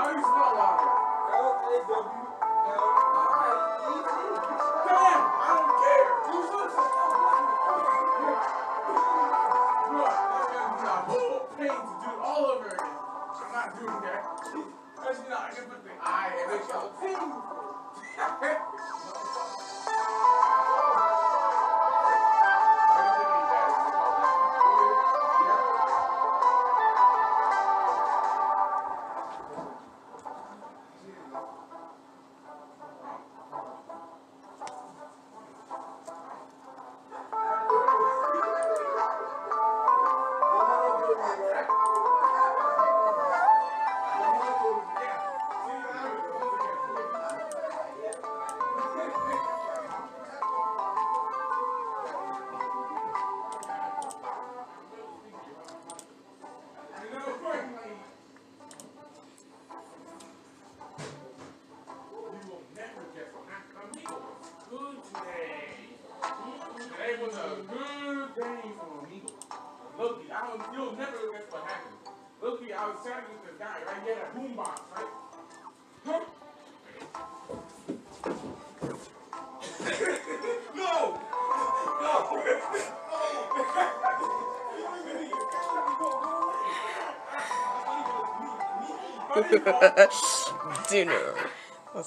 L-A-W-L-I-E-T. I don't care. You should have Look, that's gonna be a whole pain to do all over again. I'm not doing that. Actually, no, I can put the I and show painful.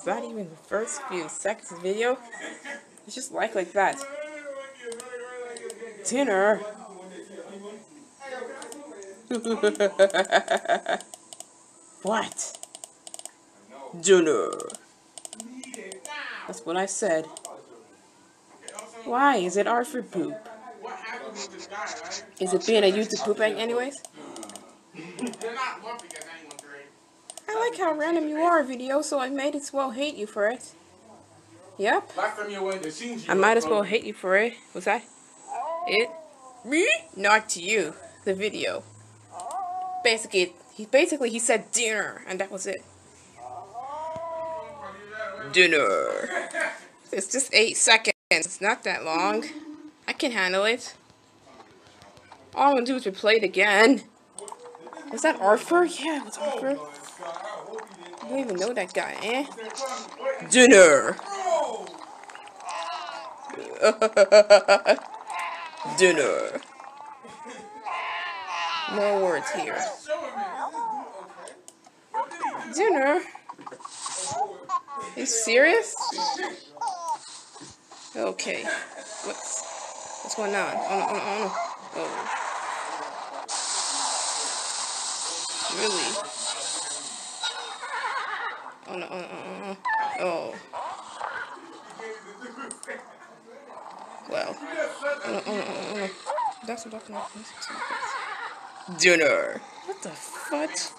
Was that even the first few seconds of video? It's just like like that. Dinner. what? Dinner. That's what I said. Why? Is it art for poop? What happened with this guy, right? Is it being a YouTube poop anyways? They're not lumping as anyone's grade. I like how random you are, video, so I might as well hate you for it. Yep. Last time you went to Shinji. I might as well hate you for it. Was that it? Me? Not to you. The video. Basically, he basically he said dinner, and that was it. Dinner. It's just eight seconds. It's not that long. I can handle it. All I'm gonna do is replay it again. Was that Arthur? Yeah, it was Arthur. I don't even know that guy, eh? Dinner. Dinner. No words here. Dinner? You serious? Okay. What's what's going on? Oh no, oh no, oh no. Oh. Really? Oh no, oh no, oh. Oh. Well. Oh oh no, oh. That's what about. Dinner. What the fudge?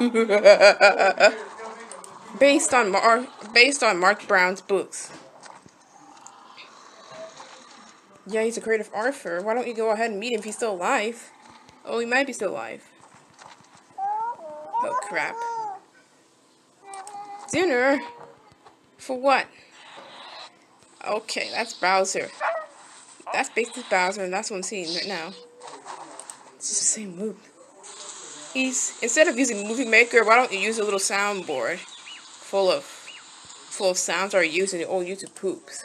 based on Mar based on Marc Brown's books. Yeah, he's a creative Arthur. Why don't you go ahead and meet him if he's still alive? Oh, he might be still alive. Oh crap. Dinner? For what? Okay, that's Bowser. That's basically Bowser, and that's what I'm seeing right now. It's just the same move. He's instead of using Movie Maker, why don't you use a little soundboard full of full of sounds or using the old YouTube poops?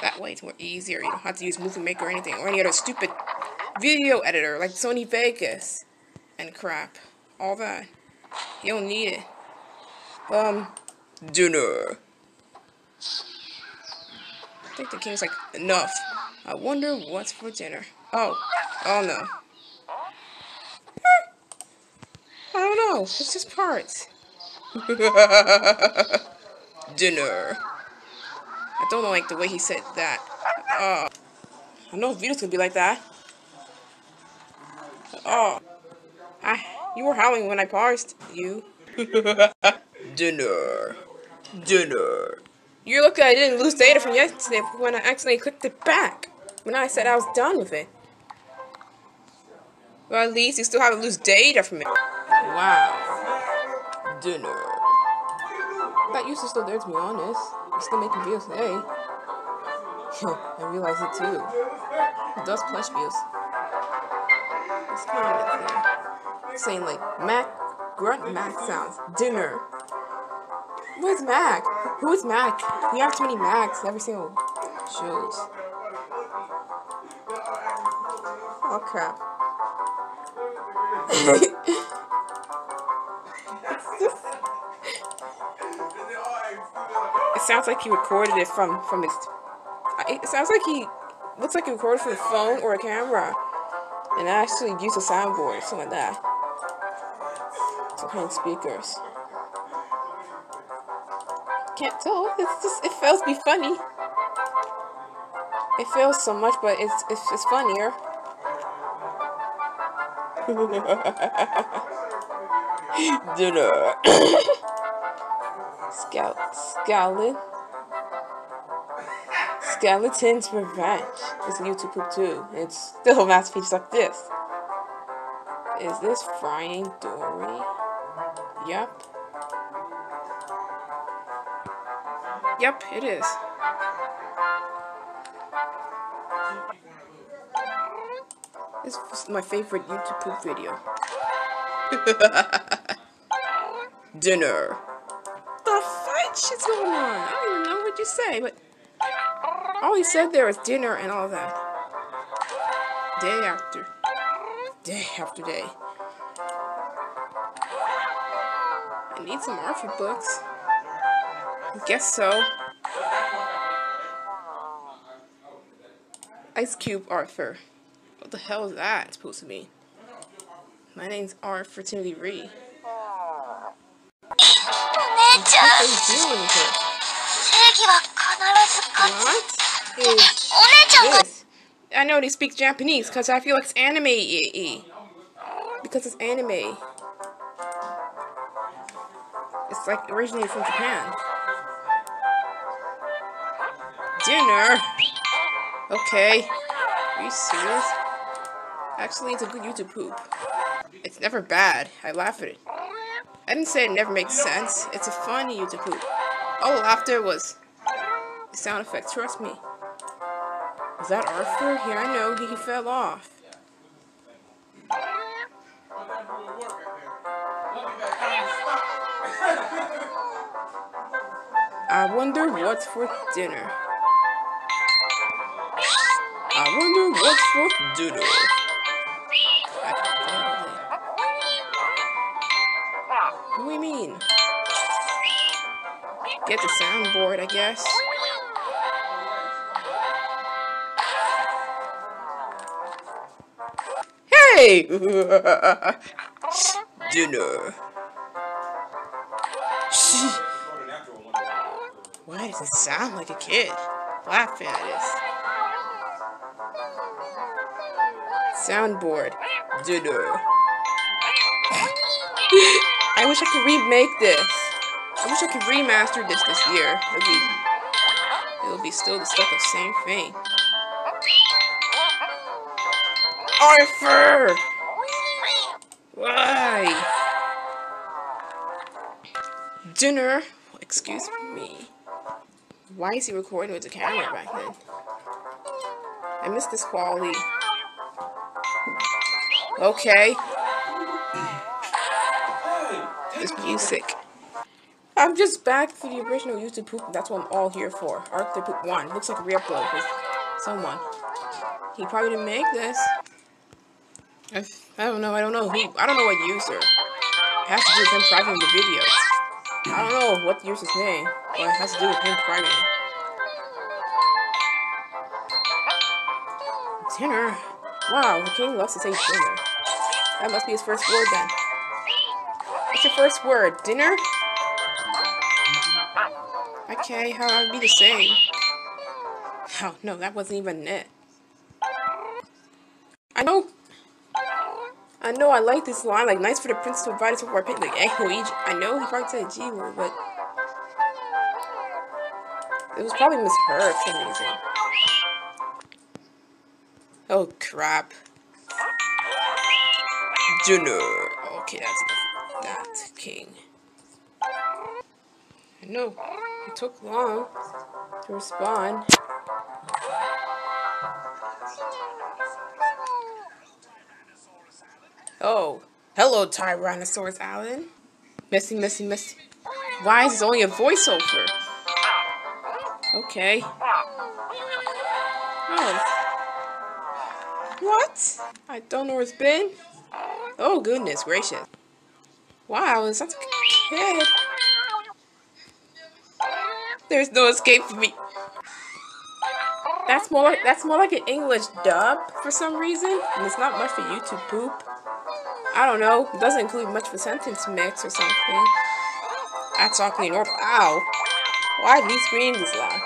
That way it's more easier. You don't have to use Movie Maker or anything or any other stupid video editor like Sony Vegas and crap. All that. You don't need it. Um, dinner. I think the king's like, enough. I wonder what's for dinner. Oh, oh no. I don't know. It's just parts. dinner. I don't like the way he said that. Oh. I know Vito's gonna be like that. Oh. I, you were howling when I paused. You. Dinner. Dinner. You're lucky I didn't lose data from yesterday when I accidentally clicked it back. When I said I was done with it. Well, at least you still haven't lose data from it. Wow. Dinner. That used to still there, to be honest. I'm still making videos today. I realize it too. It does plush views. It's kind of saying like Mac grunt Mac sounds. Dinner. Where's Mac? Who's Mac? We have too many Macs every single shows. Oh crap. it sounds like he recorded it from from his. It sounds like he looks like he recorded from a phone or a camera, and I actually used a soundboard, something like that. Speakers. Can't tell. It's just it feels to be funny. It feels so much, but it's it's, it's funnier. Dinner. Scout Skeleton. Skeleton's Revenge. It's a YouTube poop too. It's still a masterpiece like this. Is this Frying Dory? Yep. Yep, it is. This is my favorite YouTube poop video. Dinner. The fight shit's going on. I don't even know what you say, but all he said there was dinner and all that. Day after day after day. Need some Arthur books. I guess so. Ice Cube Arthur. What the hell is that supposed to mean? My name's Arthur Timothy Read. What are you doing here? What is this? I know they speak Japanese because I feel like it's anime. Because it's anime. Like originated from Japan. Dinner? Okay. Are you serious? Actually, it's a good YouTube poop. It's never bad. I laugh at it. I didn't say it never makes sense. It's a funny YouTube poop. All the laughter was sound effects, trust me. Is that Arthur? Yeah, I know. He fell off. I wonder what's for dinner. I wonder what's for dinner. What do you mean? Get the soundboard, I guess. Hey! Dinner. Why does it sound like a kid? Laughing at this. Soundboard. Dinner. I wish I could remake this. I wish I could remaster this this year. It'll be, it'll be still the stuff the same thing. Arthur! Why? Dinner. Excuse me. Why is he recording with the camera back then? I miss this quality. Okay. This music. I'm just back for the original YouTube poop. That's what I'm all here for. Arthur Poop 1. Looks like a re-upload with someone. He probably didn't make this. I, I don't know. I don't know who. I don't know what user. It has to do with him privating the video. I don't know what the user's name, but it has to do with him privating. Dinner? Wow, the king loves to say dinner. That must be his first word then. What's your first word? Dinner? Okay, how would be the same. Oh, no, that wasn't even it. I know. I know I like this line, like, nice for the prince to invite us over our picnic. Echo. I know he probably said a G word, but. It was probably misheard for some reason. Oh, crap. Dinner. Okay, that's enough. That king. I know. It took long to respond. Oh, Hello, Tyrannosaurus Allen. Messy, messy, messy. Why is this only a voiceover? Okay. Oh. What? I don't know where it's been. Oh, goodness gracious. Wow, is that a kid? There's no escape for me. That's more like that's more like an English dub for some reason, and it's not much for YouTube poop. I don't know. It doesn't include much for sentence mix or something. That's awfully normal. Ow! Why did he scream this loud?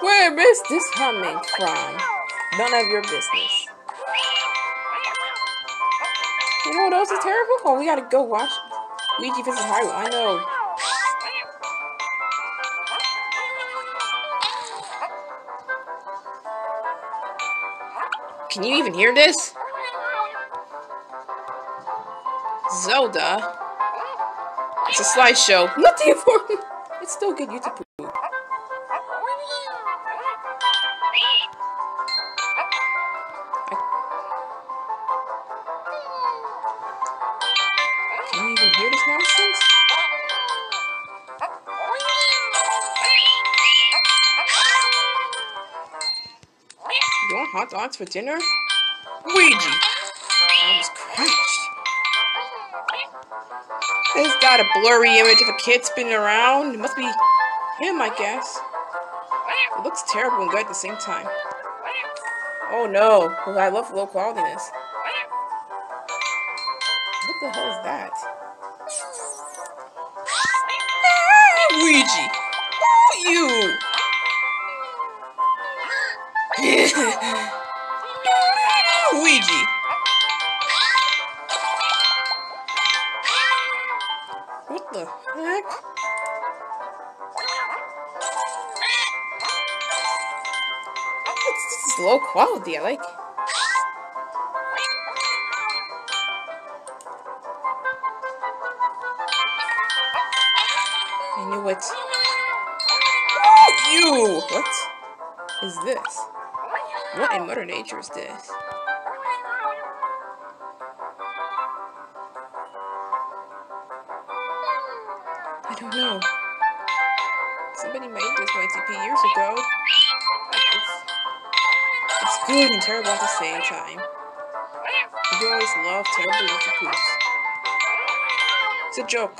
Where is this coming from? None of your business. You know what else is terrible? Oh, we gotta go watch Luigi vs. Mario. I know. Can you even hear this? Zelda. It's a slideshow. Not the important. It's still good YouTube. Can you even hear this nonsense? You want hot dogs for dinner? A blurry image of a kid spinning around. It must be him, I guess. It looks terrible and good at the same time. Oh no. I love low qualityness. What the hell is that? Luigi! Oh, you! Quality, I like. I knew it. Oh, you! What is this? What in Mother Nature is this? Good and terrible at the same time. You always love terrible YTPs. It's a joke.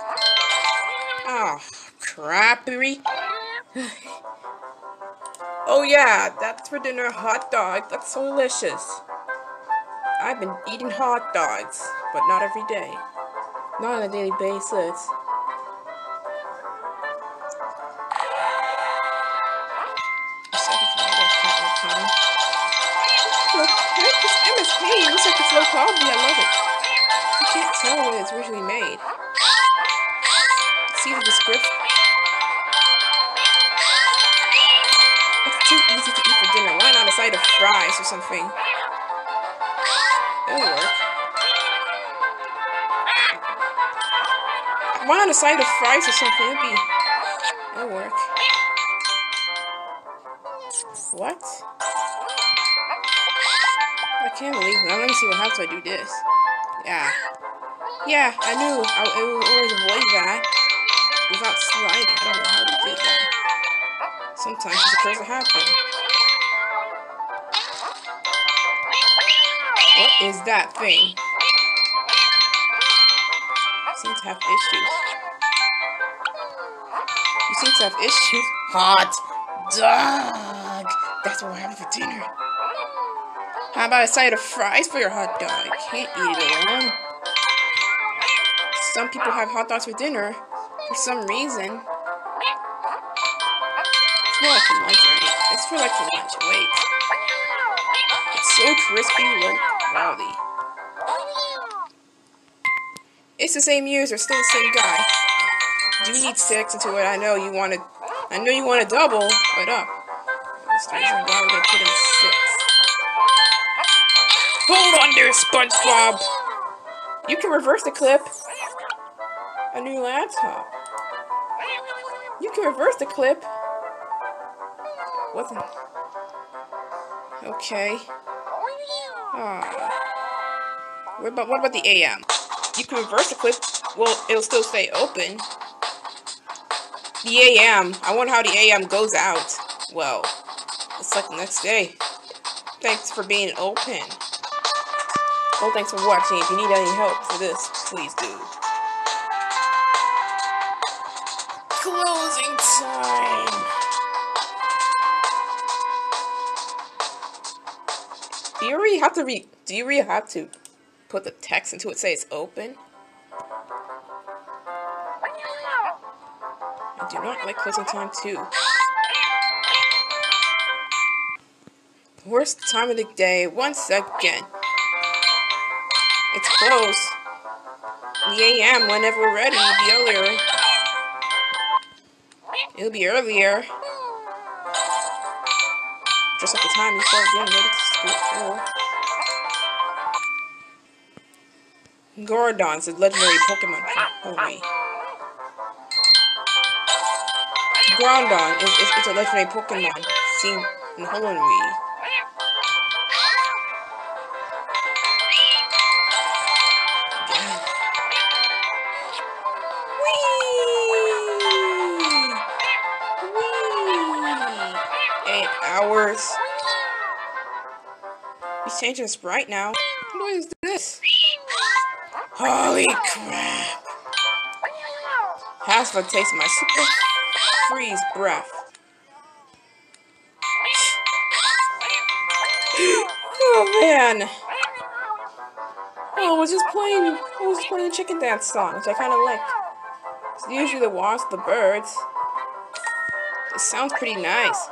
Oh, crappery. oh yeah, that's for dinner, hot dog. That's so delicious. I've been eating hot dogs, but not every day. Not on a daily basis. This MSP looks like it's low quality. I love it. You can't tell when it's originally made. See the description? It's too easy to eat for dinner. Why not a side of fries or something? It'll work. Why not a side of fries or something? It'll work. What? I can't believe it. Let me see what happens if I do this. Yeah. Yeah, I knew I, I would always avoid that without sliding. I don't know how to do that. Sometimes it's supposed to happen. What is that thing? Seems to have issues. You seem to have issues. Hot dog. That's what we're having for dinner. How about a side of fries for your hot dog? Can't eat it alone. Some people have hot dogs for dinner for some reason. It's more like for lunch, right? It's for like lunch. Wait. It's so crispy, low quality. It's the same user, still the same guy. Do you need six into it? I know you want to. I know you want to double, but up. Reason why gonna put in six. Hold on there, SpongeBob! You can reverse the clip. A new laptop. You can reverse the clip. What wasn't. Okay. Ah. What about what about the AM? You can reverse the clip. Well, it'll still stay open. The AM. I wonder how the AM goes out. Well, it's like the next day. Thanks for being open. Well, thanks for watching. If you need any help for this, please do. Closing time. Do you really have to re? Do you really have to put the text into it? Say it's open. I do not like closing time too. Worst time of the day. Once again. It's close. The AM whenever we're ready. It'll be earlier. It'll be earlier. Just at the time you start getting ready to school. Gordon's a legendary Pokemon from oh, Hoenn. Groudon is, is, is a legendary Pokemon seen in Hoenn. Hours. He's changing his sprite now. What is this? Holy crap. Has to taste my super freeze breath. oh man. Oh, I was just playing I was playing the chicken dance song, which I kinda like. It's usually the wasp, the birds. It sounds pretty nice.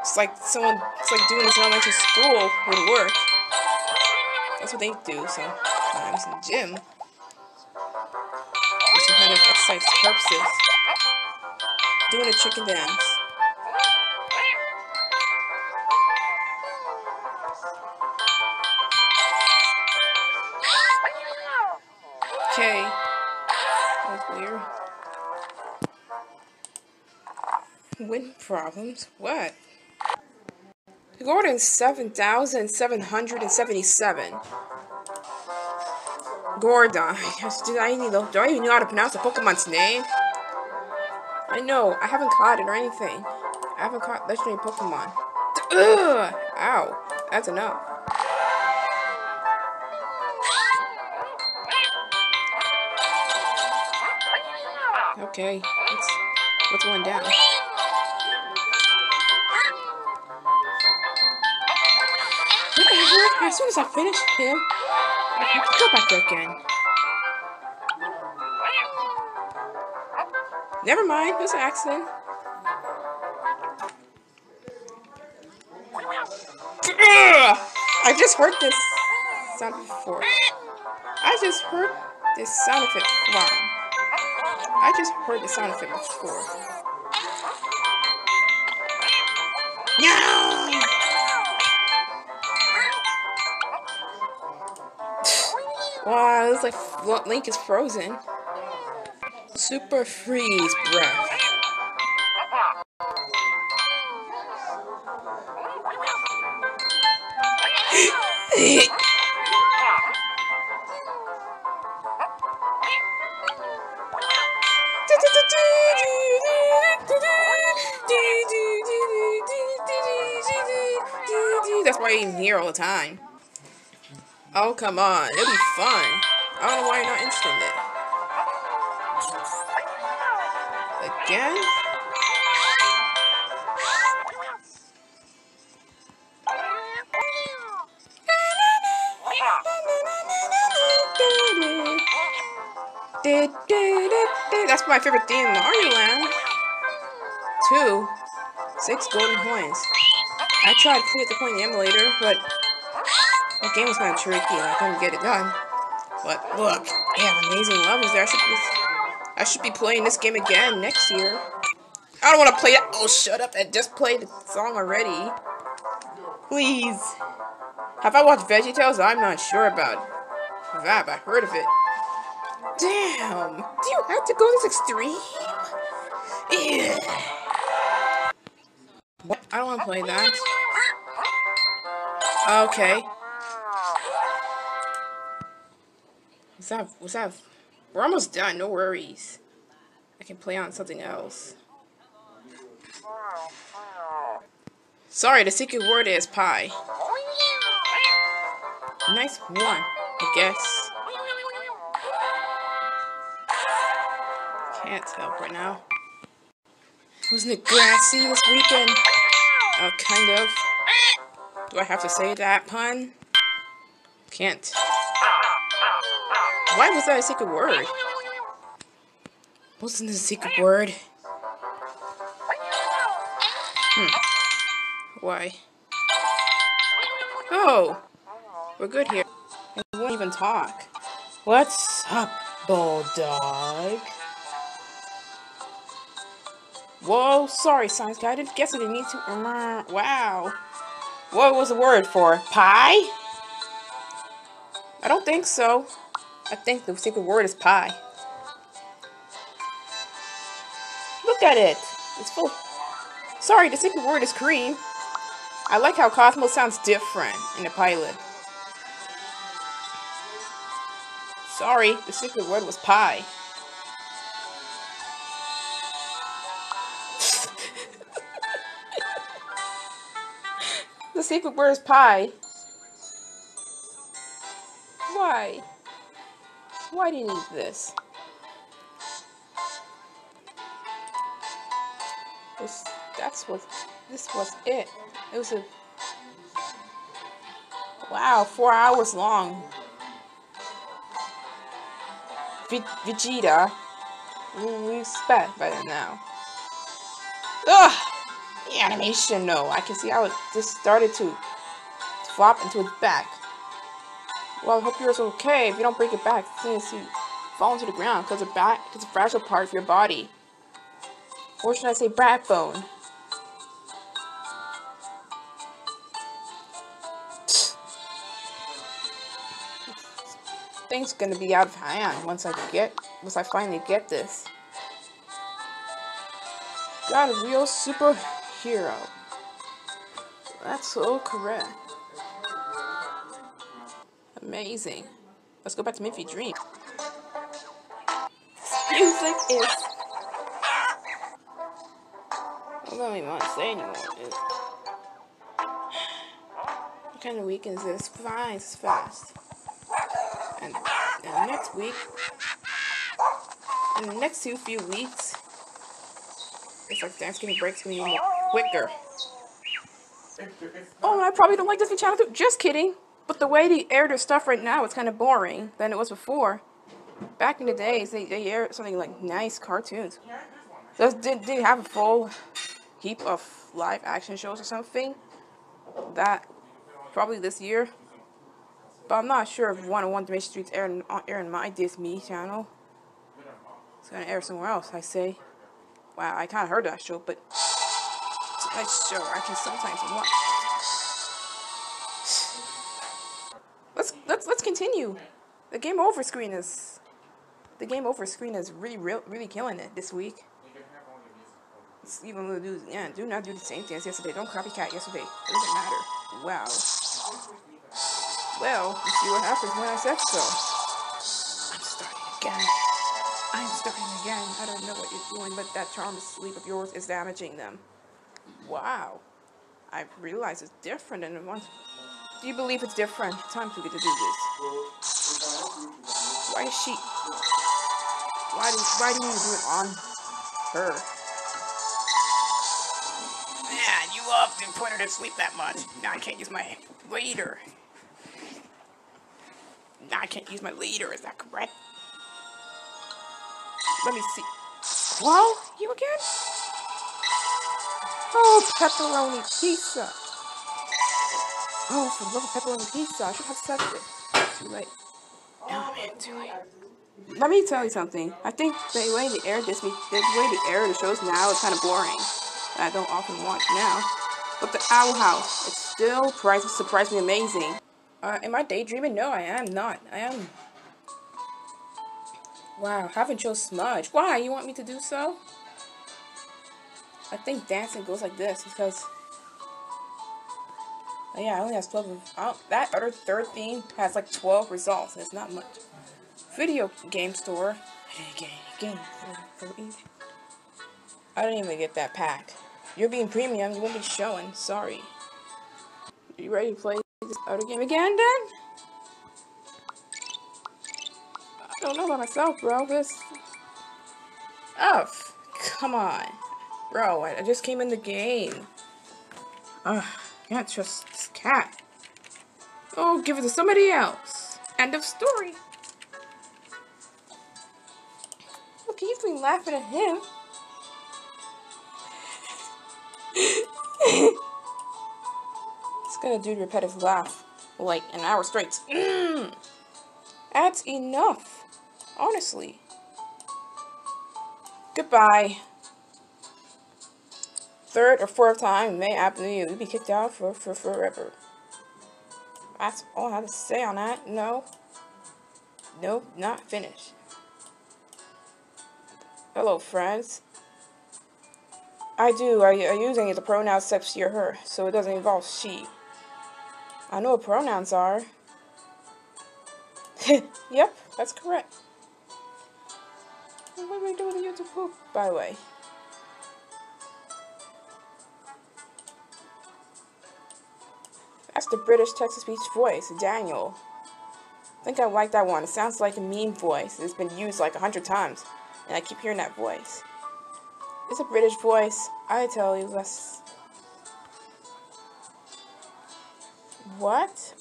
It's like someone, it's like doing this in elementary school would work. That's what they do, so when I was in the gym, for some kind of exercise purposes, doing a chicken dance. Okay. That's weird. Wind problems? What? Gordon 7,777. Gordon. Did I know, do I even know how to pronounce the Pokemon's name? I know. I haven't caught it or anything. I haven't caught legendary Pokemon. Ugh! Ow. That's enough. Okay. What's, what's going down? As soon as I finish him, I have to go back there again. Never mind, it was an accident. I just heard this sound before. I just heard this sound effect from. I just heard the sound effect before. No! Wow, looks like Link is frozen. Super freeze breath. That's why I'm here all the time. Oh, come on. It'll be fun. I don't know why you're not instant it. Again? That's my favorite theme in Mario Land. Two. Six golden coins. I tried to clear the coin emulator, but the game was kind of tricky and I couldn't get it done. But look, have amazing levels there. I should be, I should be playing this game again next year. I don't want to play that. Oh, shut up and just play the song already. Please. Have I watched VeggieTales? I'm not sure about that, but I heard of it. Damn. Do you have to go this extreme? Yeah. What? I don't want to play that. Okay. What's that? What's that? We're almost done. No worries. I can play on something else. Sorry, the secret word is pie. Nice one, I guess. Can't help right now. Wasn't it grassy this weekend? Uh, kind of. Do I have to say that pun? Can't. Why was that a secret word? Wasn't a secret word? Hmm. Why? Oh! We're good here. And we won't even talk. What's up, Bulldog? Whoa, sorry, science guy. I didn't guess I didn't need to. Wow. What was the word for? Pie? I don't think so. I think the secret word is pie. Look at it. It's full. Sorry, the secret word is cream. I like how Cosmo sounds different in the pilot. Sorry, the secret word was pie. the secret word is pie. Why? Why do you need this? This, that's what, this was it. It was a, wow, four hours long. Vegeta, we expect by now. Ugh! The animation, no. I can see how it just started to flop into its back. Well, I hope yours are okay. If you don't break it back, since you fall into the ground because it's back, it's a fragile part of your body. Or should I say backbone? Things gonna be out of hand once I get once I finally get this. Got a real superhero. That's so correct. Amazing. Let's go back to Miffy Dream. Music is. I don't even want to say anymore. It... What kind of week is this? Fine, it's fast. And, and next week, in the next two few weeks, it's like Thanksgiving breaks me more quicker. Oh, I probably don't like Disney Channel too. Just kidding. But the way they air their stuff right now, it's kind of boring than it was before. Back in the days, they, they aired something like nice cartoons. Does did they have a full heap of live action shows or something? That probably this year. But I'm not sure if 101 Dalmatian Street's airing, uh, airing my Disney channel. It's gonna air somewhere else, I say. Wow, I kind of heard that show, but it's a nice show. I can sometimes watch. The game over screen is the game over screen is really real really killing it this week. Even the do yeah, do not do the same thing as yesterday. Don't copycat yesterday. It doesn't matter. Wow. Well, you see what happens when I said so. I'm starting again. I'm starting again. I don't know what you're doing, but that charmed sleep of yours is damaging them. Wow. I realize it's different than the was. Do you believe it's different? Time to get to do this. Why is she... Why do, why do you do it on her? Man, you often put her to sleep that much. Now I can't use my leader. Now I can't use my leader, is that correct? Let me see. Well, you again? Oh, pepperoni pizza. Oh, for the love of pepperoni pizza, I should have said it. Too late. Man, too late. Let me tell you something. I think the way the air this, the way the air the shows now is kind of boring. I don't often watch now. But the Owl House, it's still surprised amazing. Uh, am I daydreaming? No, I am not. I am. Wow, haven't chose smudge. Why? You want me to do so? I think dancing goes like this because Oh, yeah, I only has 12. Of, that other third theme has like 12 results. It's not much. Video game store. Game, game. I didn't even get that pack. You're being premium, you won't be showing. Sorry. You ready to play this other game again, then? I don't know about myself, bro. This. Oh, come on. Bro, I just came in the game. Ugh, can't trust cat. Oh, give it to somebody else. End of story. Look, he's been laughing at him. it's gonna do repetitive laugh like an hour straight. Mm. That's enough. Honestly. Goodbye. Third or fourth time may happen to you. You'll be kicked out for, for forever. That's all I have to say on that. No. Nope, not finished. Hello, friends. I do. I, I use any the pronouns except she or her, so it doesn't involve she. I know what pronouns are. yep, that's correct. What am I doing with YouTube poop, by the way? The British text-to-speech voice, Daniel. I think I like that one. It sounds like a meme voice. It's been used like a hundred times, and I keep hearing that voice. It's a British voice. I tell you, that's... What?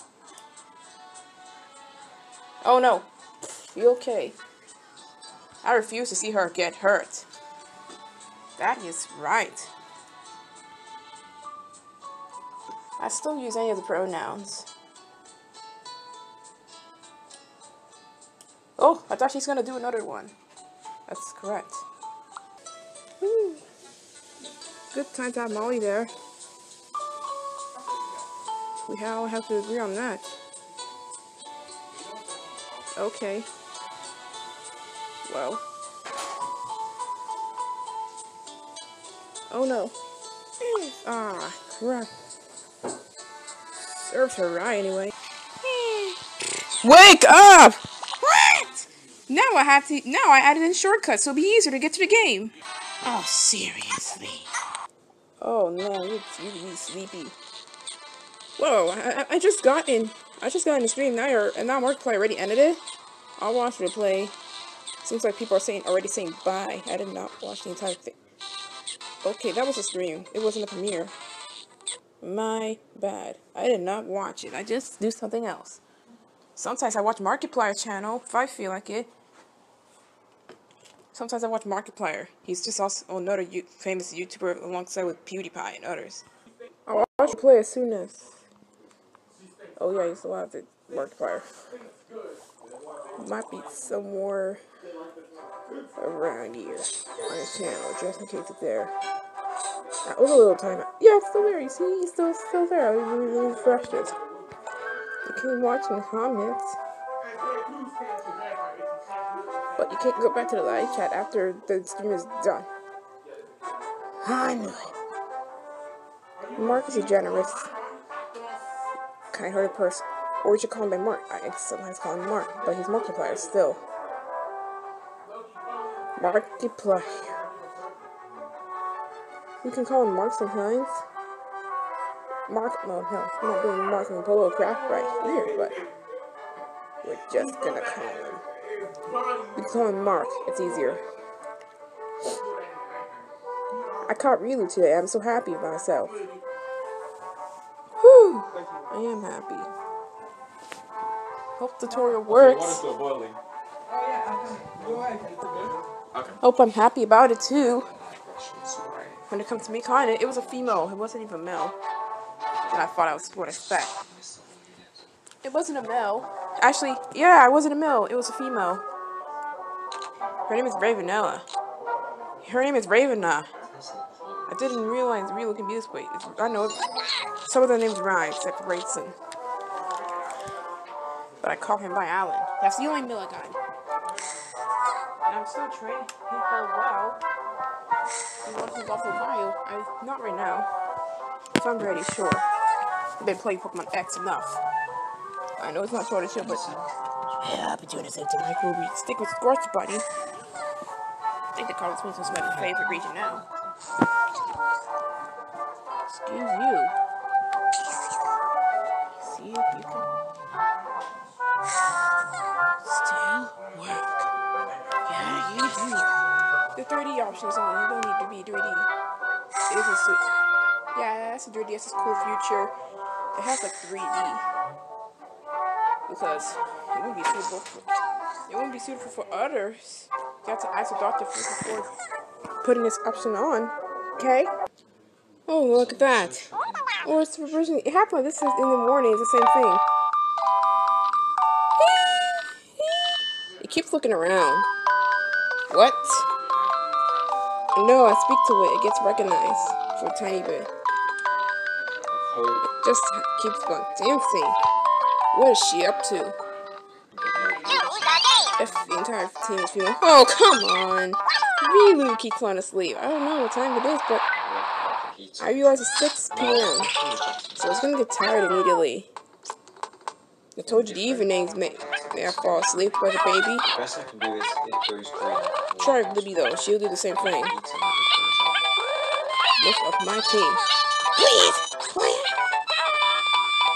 Oh no. You okay? I refuse to see her get hurt. That is right. I still use any of the pronouns. Oh, I thought she's gonna do another one. That's correct. Whew. Good time to have Molly there. We all have to agree on that. Okay. Well. Oh no. Ah, crap. Serves her right anyway. Wake up! What? Now I have to. Now I added in shortcuts, so it'll be easier to get to the game. Oh, seriously. Oh no, you you be sleepy. Whoa! I, I- I just got in. I just got in the stream now, you're, and now Markiplier already ended it. I'll watch the play. Seems like people are saying already saying bye. I did not watch the entire thing. Okay, that was a stream. It wasn't a premiere. My bad. I did not watch it. I just do something else. Sometimes I watch Markiplier channel if I feel like it. Sometimes I watch Markiplier. He's just also another famous YouTuber alongside with PewDiePie and others. I'll watch play as soon as. Oh yeah, I used to watch. Markiplier. Might be somewhere around here on his channel, just in case it's there. That was a little time. Yeah, it's still there. You see, he's still still there. I was really refreshed. You can watch in the comments. but you can't go back to the live chat after the stream is done. I knew it. Mark is a generous, kind-hearted person. Or you should call him by Mark. I sometimes call him Mark, but he's Markiplier still. Markiplier. You can call him Mark sometimes. Mark, no, no, I'm not doing Mark and Polo craft right here, but we're just gonna call him. We can call him Mark, it's easier. I caught Relu today, I'm so happy with myself. Whew, I am happy. Hope tutorial works. Water's still boiling. Okay. Hope I'm happy about it too. When it comes to me calling it, it was a female. It wasn't even male. And I thought I was what I expect. It wasn't a male. Actually, yeah, it wasn't a male. It was a female. Her name is Ravenella. Her name is Ravena. I didn't realize Relu can be this way. It's, I know some of the names rhyme, except for Rayson. But I call him by Alan. That's the only male I got. And I'm still training her well. I'm watching Buffalo Mario. I not right now. So I'm ready, sure. I've been playing Pokemon X enough. I know it's not Sword and Shield, but yeah, I've been doing the same thing. Like Ruby, stick with Scorch Buddy. I think the Springs is my favorite region now. Excuse you. 3D options only. You don't need to be 3D. It is a sweet. Yeah, that's a 3D. It's cool future. It has like 3D because it wouldn't be suitable for it wouldn't be suitable for others. You have to ask a doctor first before putting this option on. Okay? Oh, look at that. Oh, it's reversing. It happened. This is in the morning. It's the same thing. It keeps looking around. What? No, I speak to it. It gets recognized for a tiny bit. It just keeps going dancing. What is she up to? If the entire team is female. Oh, come on! Riolu keeps falling asleep. I don't know what time it is, but I realize it's 6 p.m. So it's gonna get tired immediately. I told you the evenings may, I fall asleep like a baby. Best I can do is it goes green. Try Libby though, she'll do the same thing. Most of my team. Please! Quiet!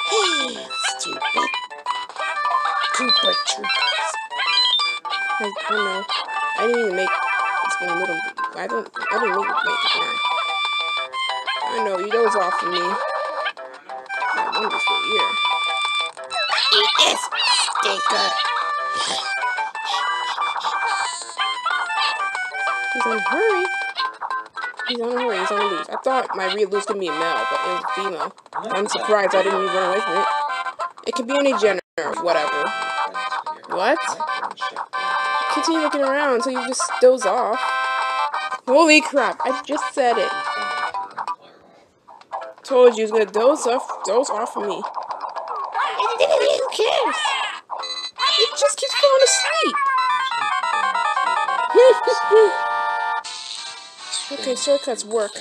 Hey, stupid. Trooper troopers. I, I know. I didn't even make this game a little I don't I didn't make it make it now. I know, you doze off for me. That wonderful ear. Eat this, He's on a hurry. He's on a hurry. He's on a leash. I thought my real was gonna be a male, but it was female. I'm surprised I didn't even run away from it. It could be any gender, whatever. What? Continue looking around until you just doze off. Holy crap! I just said it. Told you was gonna doze off, doze off of me. Okay, shortcuts work.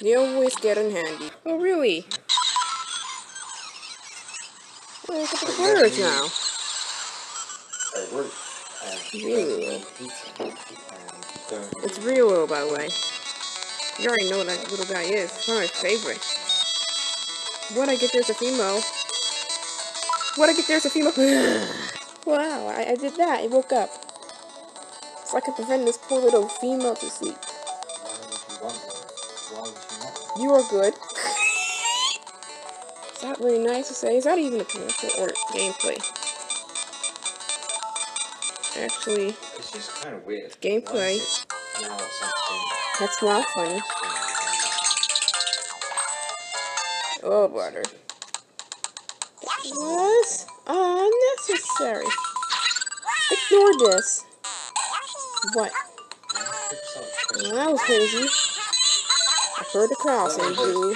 They always get in handy. Oh, really? Well, look at the birds now. Really? It's real, by the way. You already know what that little guy is. It's one of my favorite. What I get there's a female. What I get there's a female. wow, I, I did that. I woke up. I prevented this poor little female to sleep. You are good. Is that really nice to say? Is that even a commercial or gameplay? Actually, It's just kind of weird. Gameplay. Why is it Now that's not funny. Oh, brother. Was unnecessary. Ignore this. What? Well, that was crazy. I heard the crowd saying boo.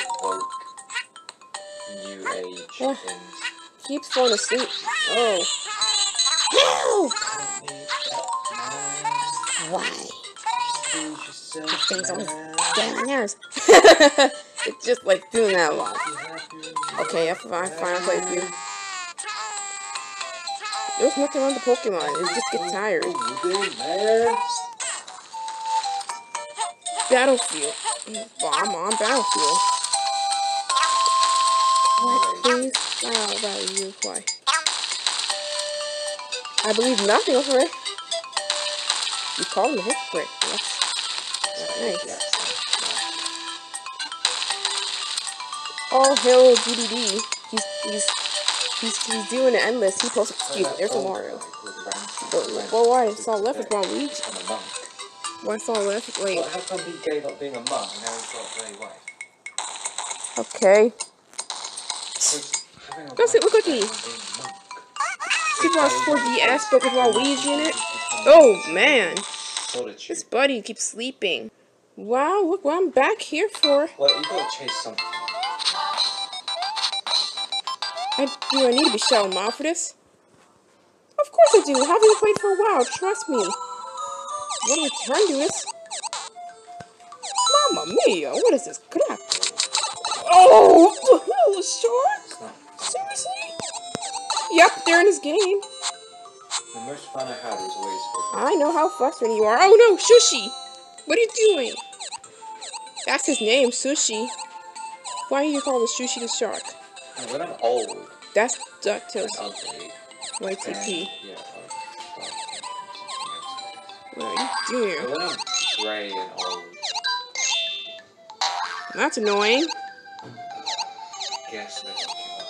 Yeah. Keeps falling asleep. Oh. Help! Why? Things on his damn nerves. it's just like doing that a lot. Okay, I fine, fine, I'll play with you. There's nothing with the Pokemon, it just gets tired. Battlefield. Bomb on Battlefield. What, please? Oh, about you, why? I believe nothing of it. You call him a hypocrite. That's nice. Oh, All hail GDD. He's he's he's he's doing it endless. He posted excuse there's a Mario. But well why it's all left with Waluigi? I'm. Why it's all left wait. Well, how come he gave up being a monk and now he's got a gay wife? Okay. Because having a Go sit with Cookie. is better than being a monk. 4DS but with Waluigi in it. Oh man. This buddy keeps sleeping. Wow, look what I'm back here for. Well, you gotta chase something. I do I need to be shouting out for this? Of course I do. Haven't played for a while, trust me. What do we to this? Mamma mia, what is this crap? Oh kill a shark? Seriously? Yep, they're in this game. The most fun I had was always I know how frustrating you are. Oh no, Sushi! What are you doing? That's his name, Sushi. Why do you call the Sushi the shark? When I'm old That's DuckTales ugly, YTP. and, yeah, I'll- What are you doing? When I'm grey and old, That's annoying. guess I don't give up.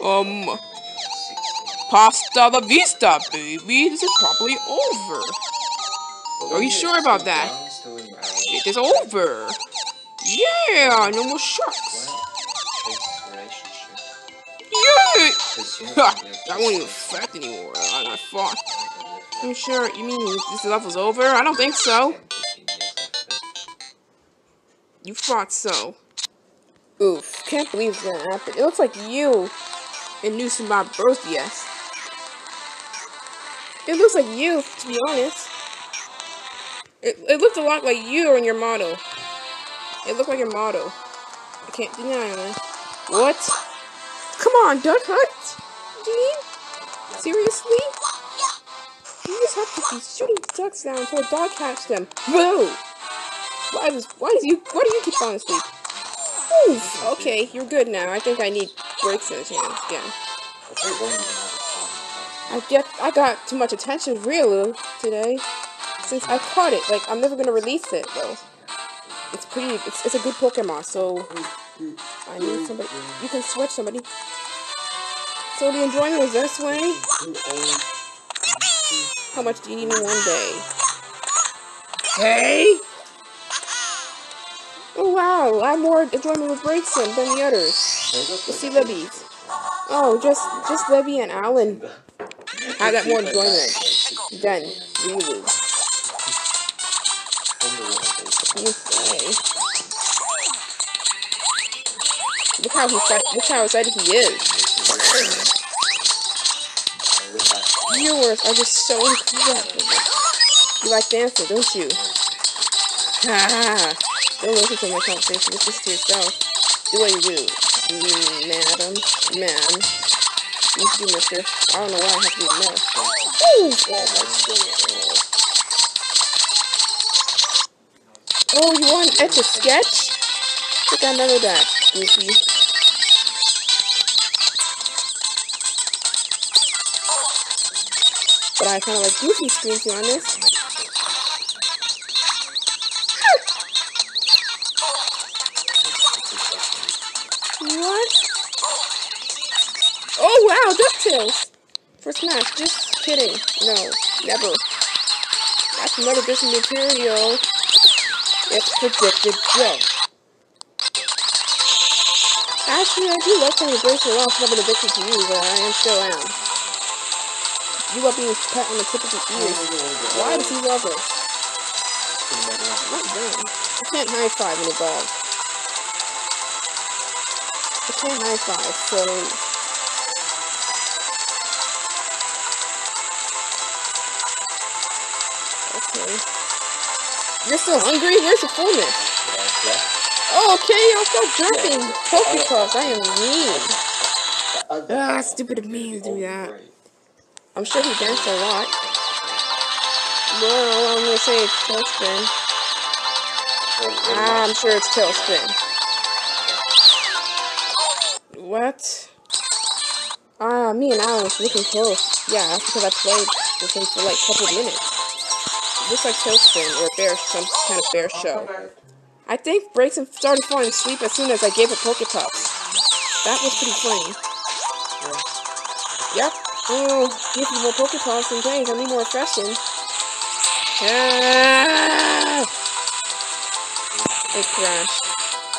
Okay, Um, when you're 16. Pasta la vista, baby. This is probably over. But Are you sure about that? young, still in your adult, It is over. Yeah, no more sharks. Think that won't even affect anymore. I got fought. I'm sure. You mean this level's over? I don't think so. 10, 15 years left of it. You thought so. Oof, can't believe it's gonna happen. It looks like you and New Super Mario Bros. Yes. It looks like you, to be honest. It, it looked a lot like you and your model. It looked like your model. I can't deny it. What? Come on, Duck Hunt! Dean? Seriously? You just have to be shooting ducks down until a dog catch them. Whoa! Why does why does you why do you keep falling asleep? Oof. Okay, you're good now. I think I need breaks in his hands again. I get I got too much attention really today. Since I caught it. Like I'm never gonna release it though. It's pretty it's, it's a good Pokemon, so I need somebody you can switch somebody. So the enjoyment was this way? How much do you need in one day? Hey! Oh wow, I have more enjoyment with Braixen than the others. Let's see Libby's. Oh, just just Libby and Alan had that more enjoyment Lulu. Okay. How he excited, look how excited he is. Viewers are just so incredible. You like dancing, don't you? Ha! Don't listen to my conversation. Listen to yourself. Do what you do, mm, madam, man. You do, mister. I don't know why I have to be mess. Ooh! Oh. Oh, you want etch a sketch? I think I remember that, Goofy. But I kind of like Goofy screen to be honest. What? Oh wow, DuckTales! For Smash, just kidding. No, never. That's another different material. It's predicted joke. Actually, I do love playing the bracelet a so I've been addicted to you, but I am still am. You love being pet on the tip of the ears. Why does he love it? Not them. I can't high five an dog. I can't high five, so okay. You're still hungry? Where's your fullness? Oh, okay, I'll stop dropping Pokeballs. I am mean. Ah, stupid of me to do that. I'm sure he danced a lot. Well, I'm gonna say it's TaleSpin. Ah, I'm sure it's TaleSpin. What? Ah, me and Alan was looking close. Yeah, that's because I played with him for like a couple minutes. Looks like TaleSpin or Bear, some kind of bear show. I think Braixen started falling asleep as soon as I gave it Pokepuffs. That was pretty funny. Yep. Oh, give me more Pokepuffs and things. I need more refreshing. Ah! It crashed.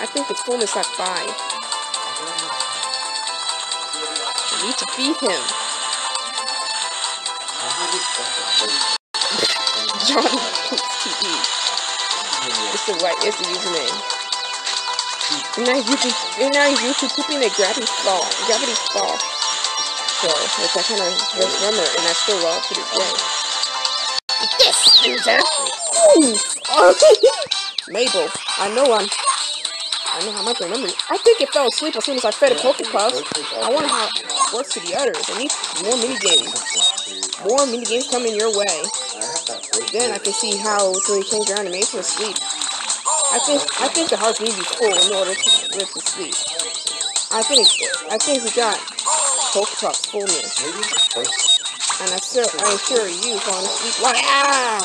I think its fullness at five. I need to feed him. John TV. It's the right. It's the username. And now YouTube. And now YouTube pooping a gravity fall. Gravity fall. So which I kind of was remember, and I still love to this day. This loser. Oh. Mabel, I know I'm. I know how much I remember. I think it fell asleep as soon as I fed it Pokepuff. I wonder how it works to the others. I need more mini games. More mini games coming your way. Then I can see how to change your animation to sleep. I think I think the hearts need to be full in order to, to sleep. I think I think we got Fullness. Maybe the first And I sure I assure you. Wow!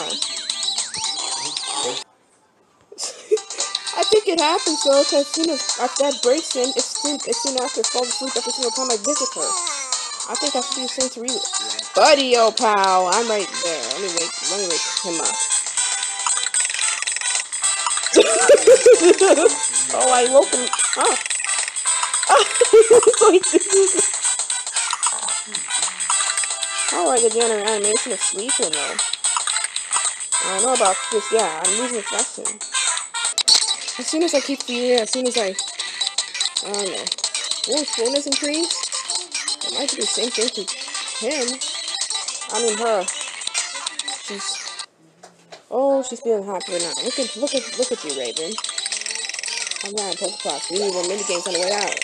I think it happens though, because as soon as after that breaks in, it's soon, it's soon after it falls asleep every single time I visit her. I think I should do the same to Ryu. Buddy, oh pal, I'm right there. Let me wake, let me wake him up. oh, I woke him up. Oh, How I get generate animation of sleeping though? I don't know about this. Yeah, I'm losing affection. As soon as I keep feeding as soon as I, I don't know, will fullness increase? I might do the same thing to him. I mean her. She's, oh, she's feeling happy now. Look at, look at, look at you, Raven. I'm not in Pokepops. We need more mini games on the way out.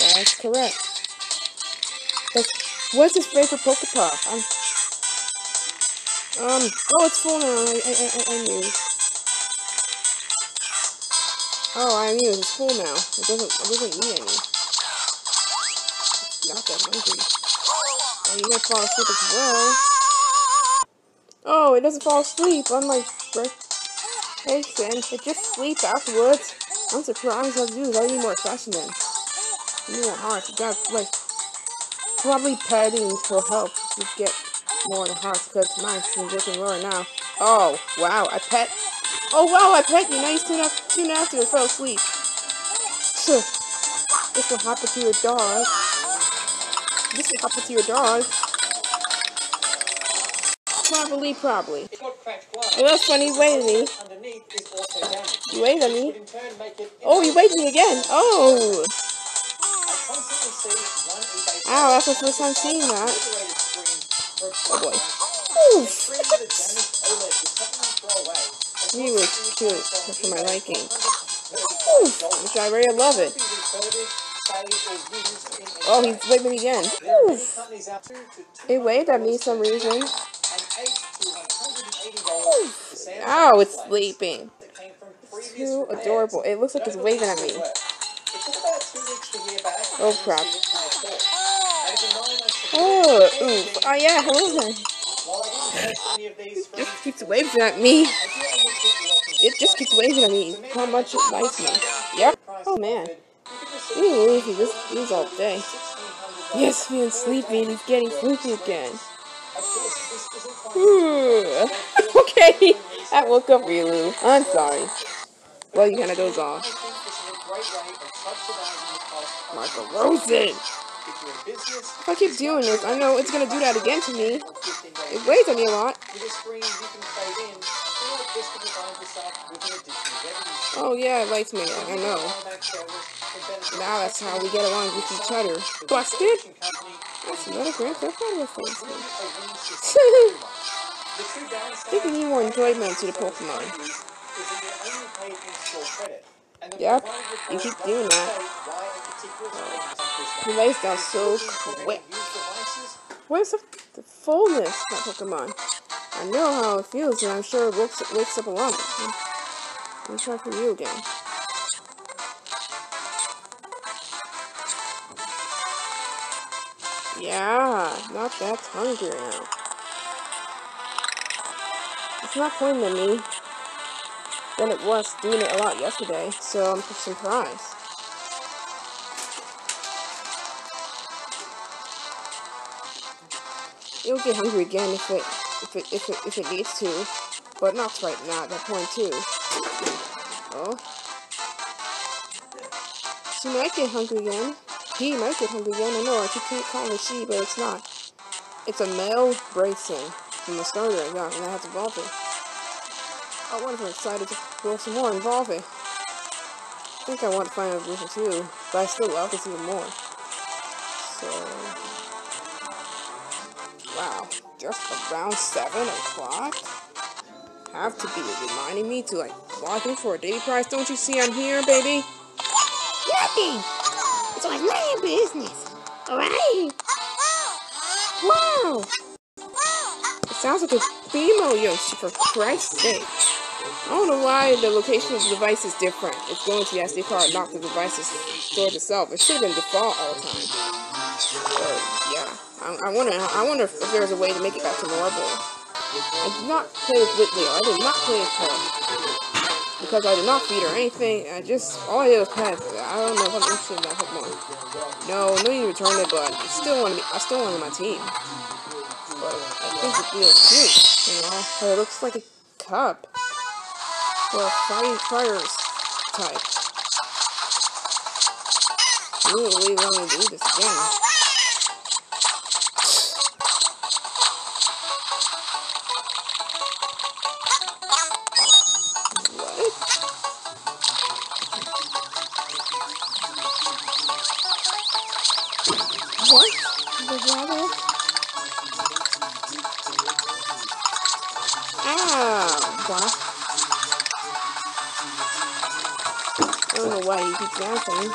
That's correct. That's, what's his favorite Pokepuff? I'm, um, oh, it's full now. I, I, I, I knew. Oh, I knew it's full now. It doesn't, it doesn't need any. Not that hungry. Oh, you might fall asleep as well. Oh, it doesn't fall asleep, unlike Jason. It just sleeps afterwards. I'm surprised how dude, I need more fashion then. You more hearts. You got, like, probably petting will help you get more than hearts, because mine's getting lower now. Oh, wow, I pet Oh wow, I pet you. Now you soon after, soon after it fell asleep. This will happen to your dog. This will happen to your dog. Probably, probably. Oh, that's funny. Me. He waved at me. Oh, waved me again. Oh. Ow, that's the first time seeing that. Oh boy. Oof. He was cute for my liking. Oof, which I really love it. Oh, he's waving again. Oof. It waved at me some reason. Oof. Ow, it's sleeping. Too adorable. It looks like it's waving at me. Oh crap. Oh, oof. Oh yeah, hello there. It just keeps waving at me. It just keeps waving at me. How much it likes me. Yep. Oh man. Ooh, he was he's all day. Yes, being sleepy and he's getting sleepy again. Okay. I woke up Riolu. I'm sorry. Well, you kind of doze off. Michael Rosen. If I keep doing this, I know it's gonna do that again to me. It weighs on me a lot. Oh yeah, it likes me. I know. Now that's how we get along with each other. Busted? That's another Grand Theft Auto think we need more enjoyment to the Pokemon. Yep, you keep doing that. He lays down so quick. Where's the, the fullness of Pokemon? I know how it feels, and I'm sure it wakes, wakes up along. Let me try for you again. Yeah, not that hungry now. It's not pointing at me than it was doing it a lot yesterday, so I'm surprised. It'll get hungry again if it if it if it if it needs to, but not right now at that point too. Oh, she might get hungry again. He might get hungry again. I know I keep calling it she, but it's not. It's a male Braixen from the starter got, and I have to it. I wonder if I'm excited to go some more involving. I think I want to find out too, but I still love this even more. So. Wow, just around 7 o'clock? Have to be reminding me to like log in for a daily prize. Don't you see I'm here, baby? Nothing. It's of your business. Alright? Wow. It sounds like a female Yoshi, for Christ's sake. I don't know why the location of the device is different. It's going to the SD card, not the device's storage itself. It should have been default all the time. But, yeah. I, I wonder. I wonder if there's a way to make it back to normal. I did not play with Whitley. I did not play with her because I did not feed her anything. I just all I did was pet. I don't know if I'm interested in that Pokemon. No, no need to return it, but I still want to be. I still want my team. But I think it feels cute. You know, it looks like a cup for fire fires type. You really want to do this again. What? Keeps dancing.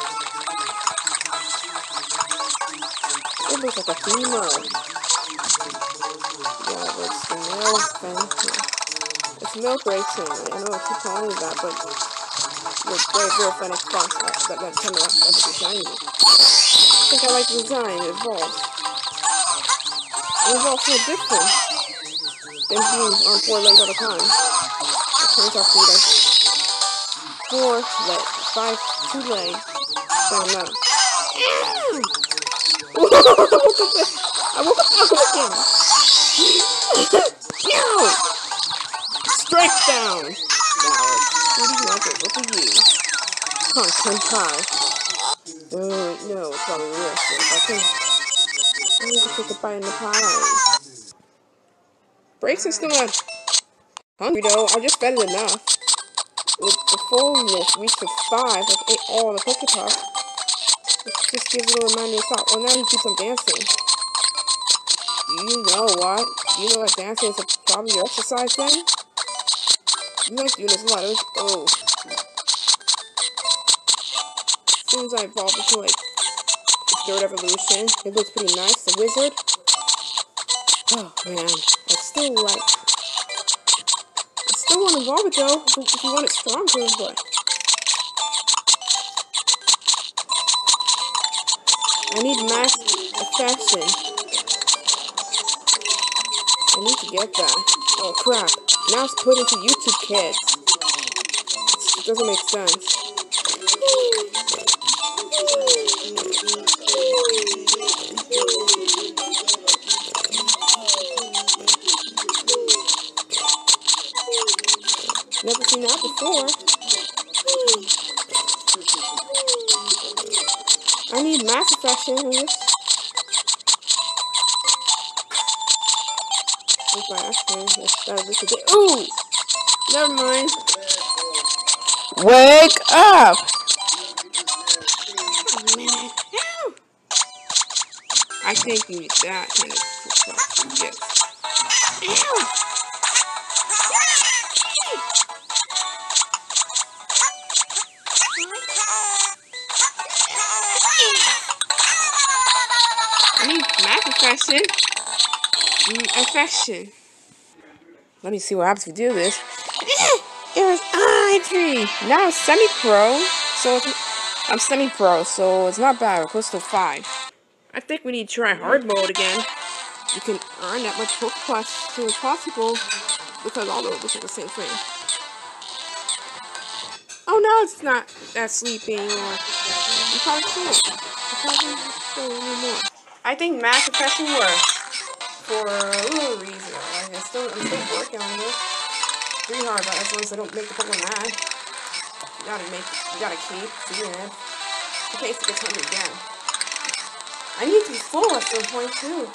It looks like a female. Yeah, it's the male thing. It's milk racing. I know I keep calling it that, but it's very, very funny stuff. That, that kind of epic shiny. I think I like the design. It evolved. It evolved so different than being on four legs all the time. It turns out to be like four legs, five, two legs, down low. I woke up again. no! Strike down! Now, who do you want to look at you? Pumpkin pie. Uh, no, it's probably worse. I can, I need to take a bite in the pie. Breaks are still not hungry though. I just fed it enough. Fullness five, I ate all the puff. It just gives a little reminder to stop. Well, now he keeps on dancing. You know what? You know that dancing is a of your exercise then? You like doing this a lot. Was, oh. As soon as I evolve into like third evolution, it looks pretty nice. The wizard. Oh man, I still like. I still want to evolve it though. If, you want it stronger, but I need max affection. I need to get that. Oh crap! Now it's put into YouTube Kids. It doesn't make sense. Never seen that before. I need mass affection in again. Ooh! Never mind. Wake up! I think you need that kind of yes. Ew! Affection. Mm, affection. Let me see what happens if we do this. It was tree. Now I'm semi-pro, so it's, I'm semi-pro, so it's not bad. We're close to five. I think we need to try hard mode again. You can earn that much Poke Plus as soon as possible because all those are the same thing. Oh no, it's not that sleeping anymore. You probably should. You probably should a little more. I think mass affection works for a little reason. Like, I still, I'm still working on it. Pretty hard, but as long as I don't make the Pokemon mad. You gotta make, you gotta keep doing it. In case it gets hungry again. I need to be full at some point, too.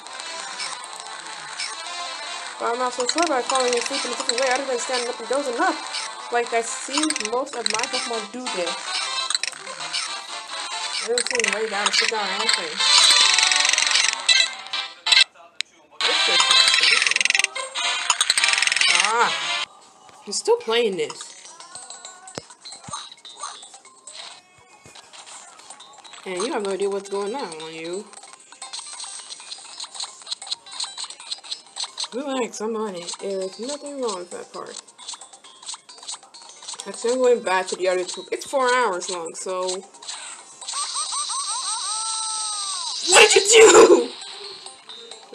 But I'm not so sure about falling asleep in a different way other than standing up and dozing up. Like I see most of my Pokemon do this. See them lay down and sit down or anything. I'm still playing this. And you have no idea what's going on on you. Relax, I'm on it. There's nothing wrong with that part. Actually, I'm going back to the other two. It's four hours long, so... What did you do?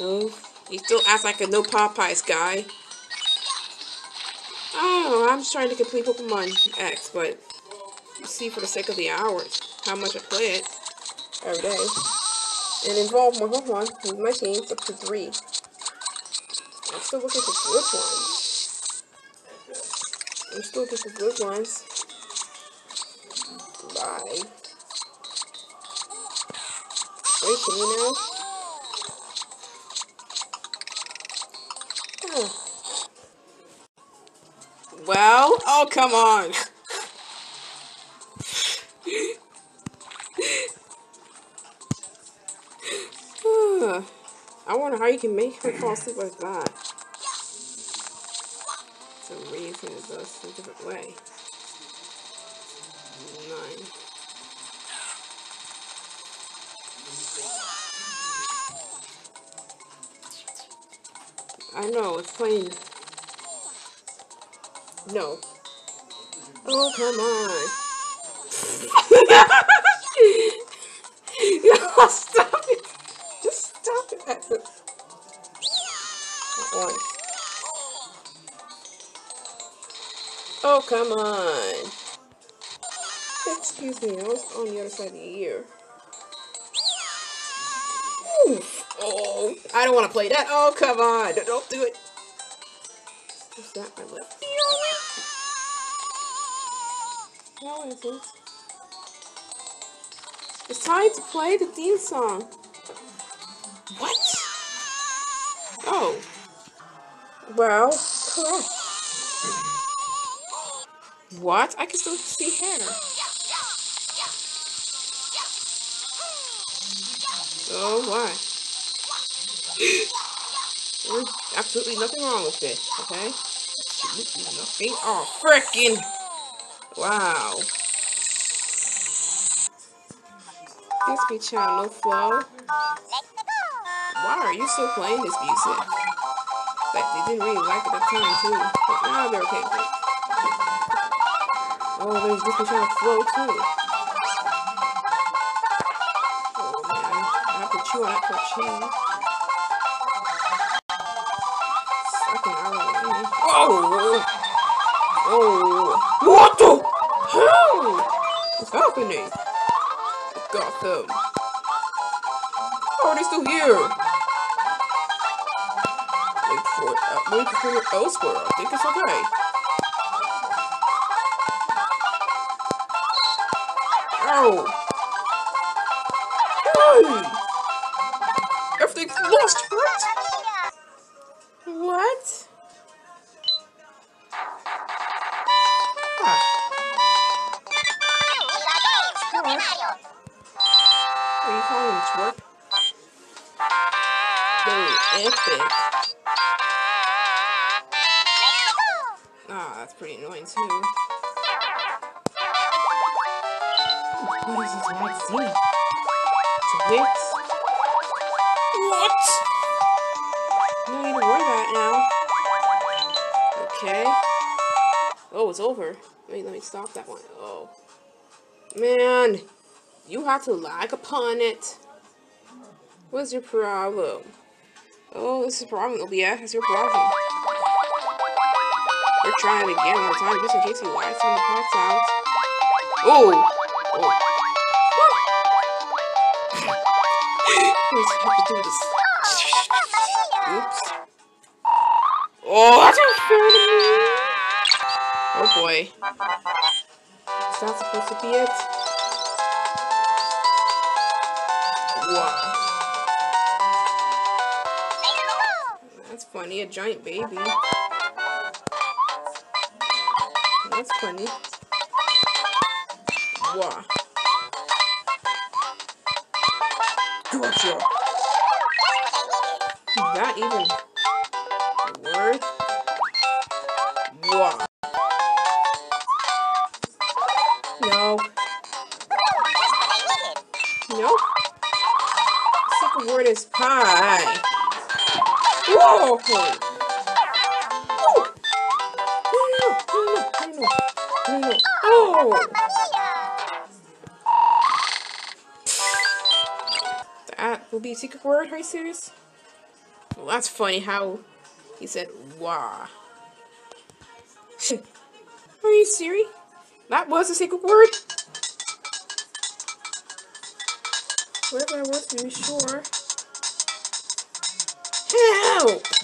Oh, he still acts like a no Popeyes guy. Oh, I'm trying to complete Pokemon X, but see for the sake of the hours how much I play it every day. And involve more Pokemon with my teams up to three. I'm still looking for good ones. I'm still looking for good ones. Bye. Wait, can you now? Well, oh come on. I wonder how you can make her fall asleep like that. So raising it does a different way. Nine. I know, it's plain. No. Oh, come on. stop it. Just stop it. Once. Oh, come on. Excuse me, I was on the other side of the ear. Oh, I don't want to play that. Oh, come on. Don't do it. That? My lip. No, it isn't. It's time to play the theme song. What? Oh. Well, correct. What? I can still see Hannah. So what? There's absolutely nothing wrong with it, okay? Absolutely nothing. Oh, frickin'! Wow. This channel, no flow. Why are you still playing this music? Like, they didn't really like it at the time, too. But now they're okay with it. Oh, there's Disney Channel Flow, too. Oh, man. I have to chew on it for a change. Happening? Gotham. They still here? for uh, wait for elsewhere. I think it's okay. Ow! You have to lag upon it. What's your problem? Oh, this is a problem, OBS. That's your problem. We're trying it again the time, just in case he lies on the parts out. Oh! Oh. Have to do this. Oops. Oh, that's unfair Oh boy. Is that supposed to be it? Wow. That's funny, a giant baby. That's funny. Wow. Gotcha. That even secret word, are you serious? Well, that's funny how he said, wah. are you serious? That was a secret word? Whatever I was to be sure. Help!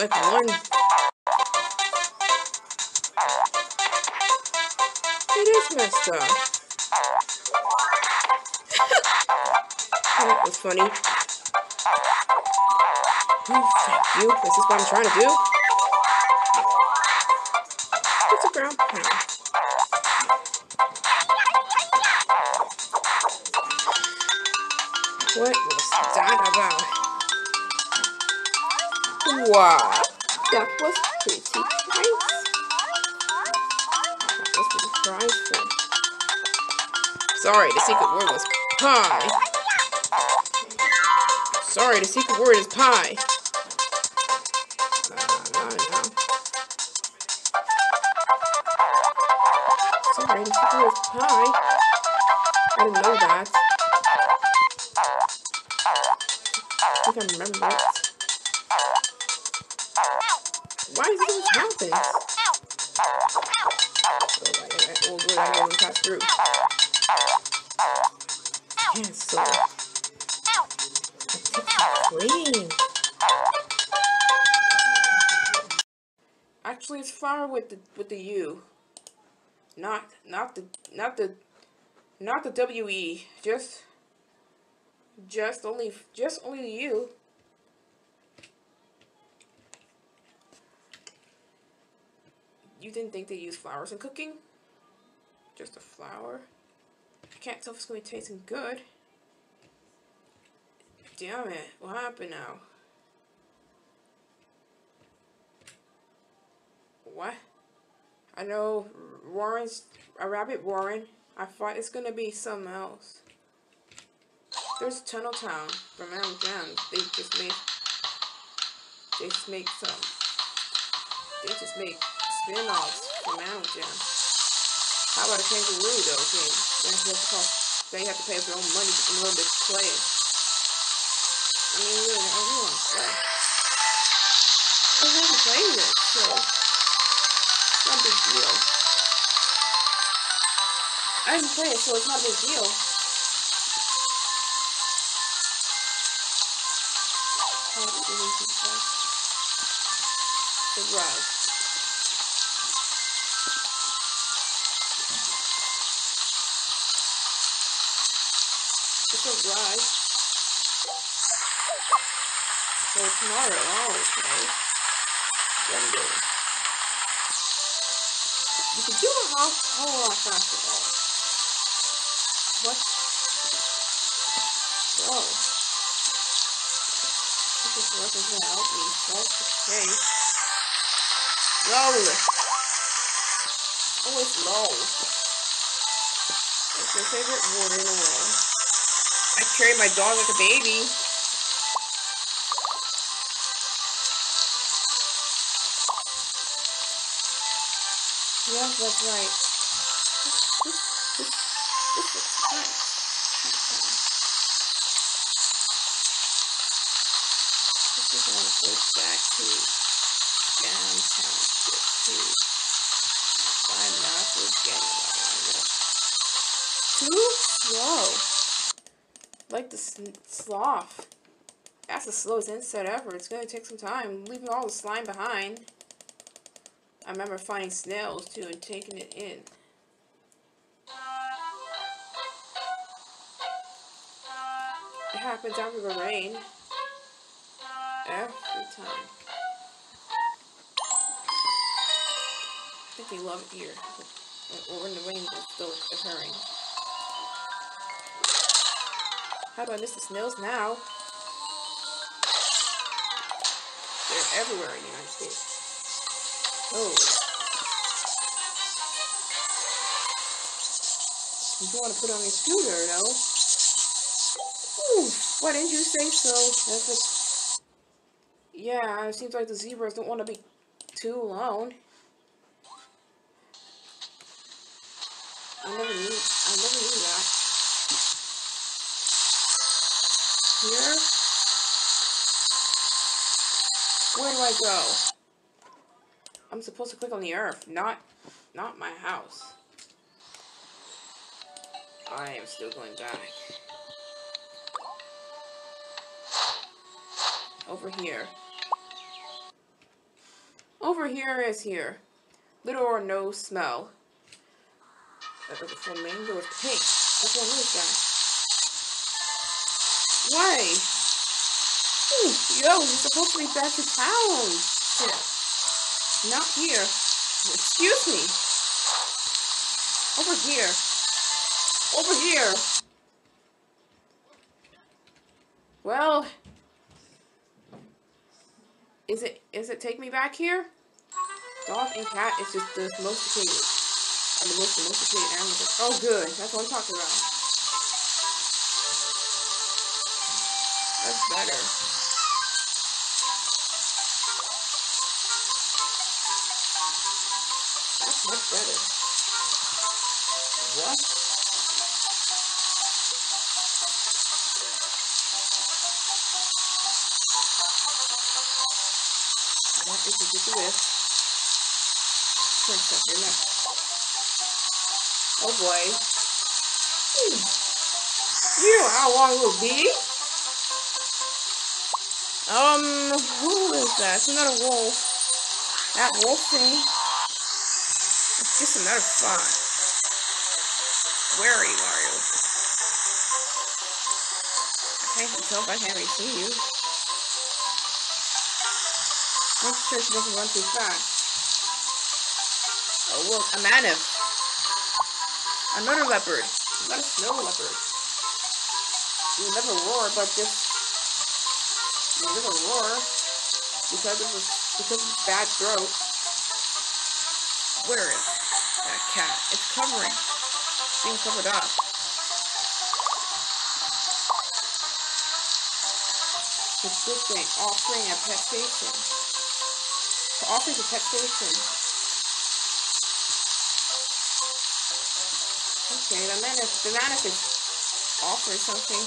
Like one. It is messed up. that was funny. Oh, thank you. This is what I'm trying to do. It's a ground pound. What was that about? Wow, that was pretty nice. That was pretty prizeful. Sorry, the secret word was pie. Sorry, the secret word is pie. Uh, no, no. Sorry, the secret word is pie. I didn't know that. I think I remember it. Oh, good, I didn't pass through. Clean. Actually, it's flower with the with the U. Not not the not the not the W E. Just just only just only the U. You didn't think they use flowers in cooking? Just a flower? I can't tell if it's going to be tasting good. Damn it. What happened now? What? I know Warren's a rabbit Warren. I thought it's going to be something else. There's Tunnel Town from Adam. They just made they just make some they just make spin-offs How about a kangaroo though game? They have to cost they have to pay their own money in order to play. I mean really oh, everyone play. I haven't played it, so it's not a big deal. I haven't played it, so it's not a big deal. Surprise. So tomorrow, oh, okay. Sunday. You can do a whole, whole lot faster. Oh. What? Whoa. This is working out. We okay. Low. Oh, Always low. It's my favorite word in the world. I carry my dog like a baby. was like, this, this, this looks nice. I just want to go back to downtown to I'm not forgetting that one. Too slow. Like the sloth. That's the slowest insect ever. It's gonna take some time. Leaving all the slime behind. I remember finding snails too and taking it in. It happens after the rain. Every time. I think they love it here. Or when the rain is still occurring. How do I miss the snails now? They're everywhere in the United States. Oh. You don't want to put on your scooter, though. Ooh, why didn't you say so? Yeah, it seems like the zebras don't want to be too alone. I never knew, I never knew that. Here? Where do I go? I'm supposed to click on the earth, not, not my house. I am still going back. Over here. Over here is here. Little or no smell. That a flamingo with pink. Which one is that? Why? Ooh, yo, you're supposed to be back to town. Shit. Not here. Excuse me. Over here. Over here. Well, is it is it take me back here? Dog and cat is just the most domesticated. And the most domesticated animals. Oh good, that's what I'm talking about. That's better. Boy. You know how long it will be? Um, who is that? It's another wolf. That wolf thing. It's just another fox. Where are you, Mario? I can't tell if I can't really see you. Make sure she doesn't run too fast. Oh look, a manif. Another leopard. Another snow leopard. You never roar, but just you never roar because of a, because of bad throat. Where is that cat? It's covering. It's being covered up. It's a good thing. Offering a pet station offers a pet station. Okay, the man manif the manif is or something.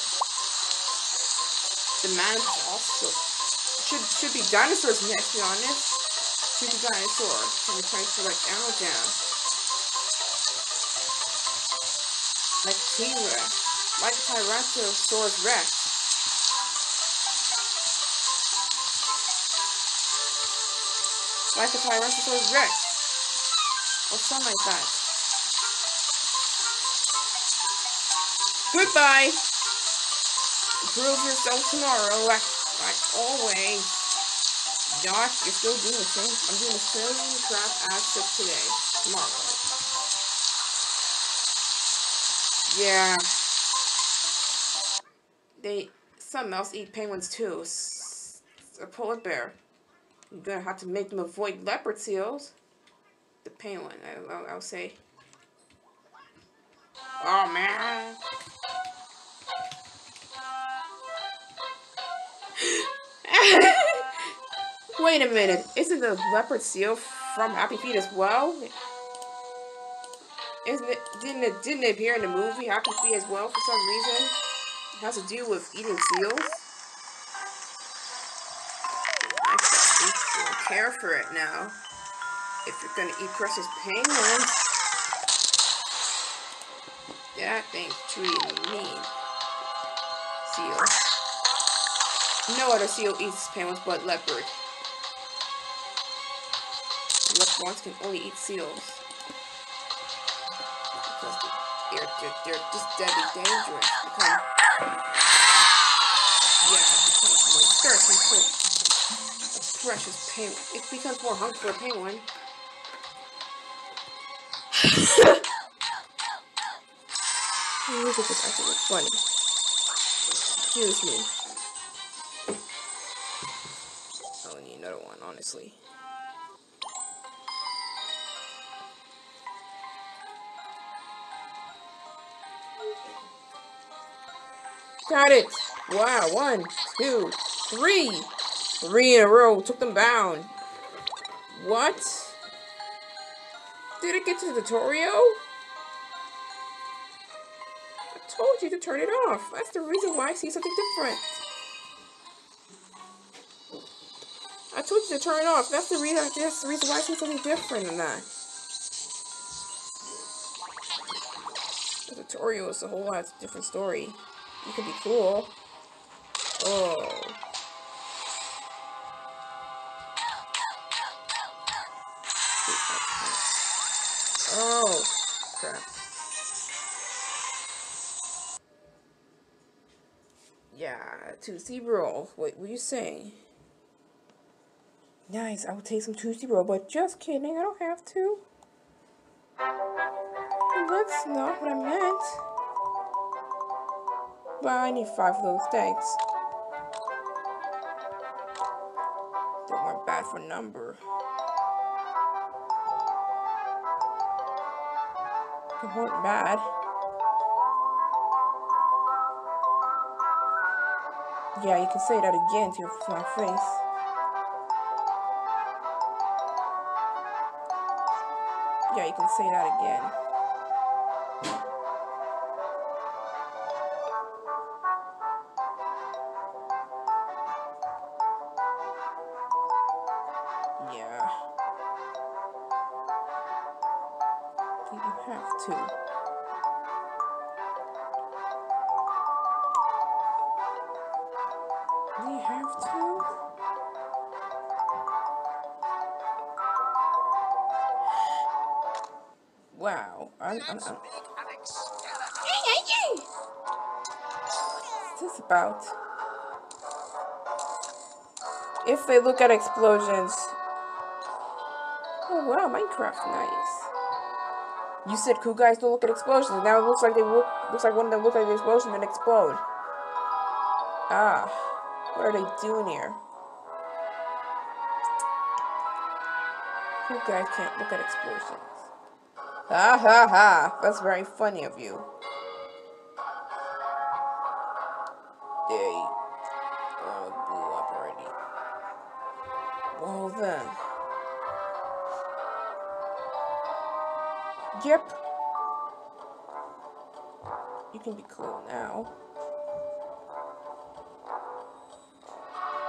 The manif also should should be dinosaurs next, to be honest. Should be dinosaur. So we're trying to like ammo down. Like T-Rex. Like Tyrannosaurus Rex. like Tyrannosaurus Rex. Or something like that. Goodbye! Prove yourself tomorrow, like, like always. Doc, you're still doing the same. I'm doing the same crap as of today. Tomorrow. Yeah. They, something else eat penguins too. A polar bear. You're gonna have to make them avoid leopard seals. The penguin, I, I'll say. Oh man. Wait a minute, isn't the leopard seal from Happy Feet as well? Isn't it? Didn't it? Didn't it appear in the movie Happy Feet as well for some reason? It has to do with eating seals. prepare for it now. If you're gonna eat precious penguins. That thing's treating mean. Seal. No other seal eats penguins but leopard. Leopards can only eat seals. Because they're, they're, they're just deadly dangerous. Become, yeah, it becomes more thirsty for a precious penguin. It becomes more hungry for a penguin. Music is actually funny. Excuse me. I need another one, honestly. Got it! Wow, one, two, three! Three in a row, took them down. What? Did it get to the tutorial? I told you to turn it off. That's the reason why I see something different. I told you to turn it off. That's the reason. That's the reason why I see something different than that. The tutorial is a whole lot different story. You could be cool. Oh. Oh, crap. Yeah, Tootsie Roll. Wait, What were you saying? Nice, I will take some Tootsie Roll, but just kidding, I don't have to. That's not what I meant. I need five of those, thanks. They weren't bad for number. They weren't bad. Yeah, you can say that again to, to my face. Yeah, you can say that again. Have to. You have to? Wow. I'm, I'm, I'm... What's this about? If they look at explosions. Oh wow, Minecraft's nice. You said cool guys don't look at explosions. Now it looks like they look looks like one of them look like the explosion and explode. Ah. What are they doing here? You guys can't look at explosions. Ha ha ha! That's very funny of you. Yep. You can be cool now.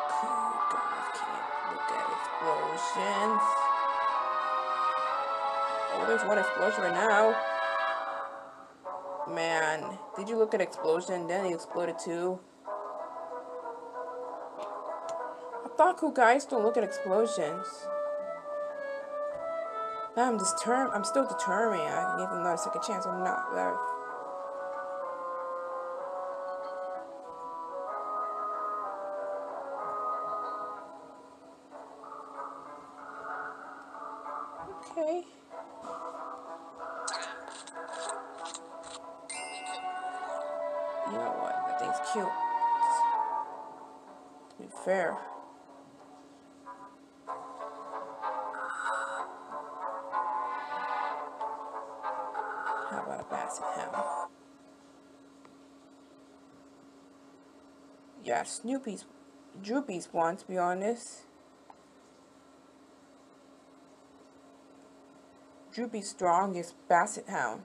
Cool guys can't look at explosions. Oh, there's one explosion right now. Man, did you look at explosion? Then it exploded too. I thought cool guys don't look at explosions. I'm determined. I'm still determined. I give them another second chance. I'm not. Snoopy's, Droopy's one, to be honest. Droopy's strongest basset hound.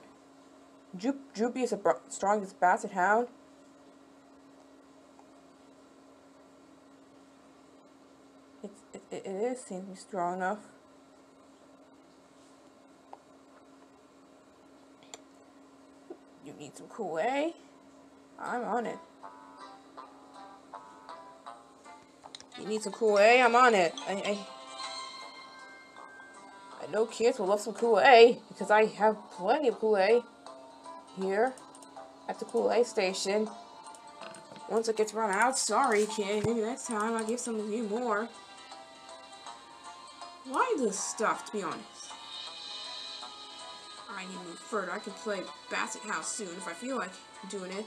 Droop, Droopy is the strongest basset hound. It's, it, it this seems to be strong enough. You need some Kool-Aid? I'm on it. You need some Kool-Aid? I'm on it. I, I, I know kids will love some Kool-Aid because I have plenty of Kool-Aid here at the Kool-Aid station. Once it gets run out, sorry kid, maybe next time I'll give some of you more. Why this stuff, to be honest? I need to move further. I can play Basset House soon if I feel like doing it.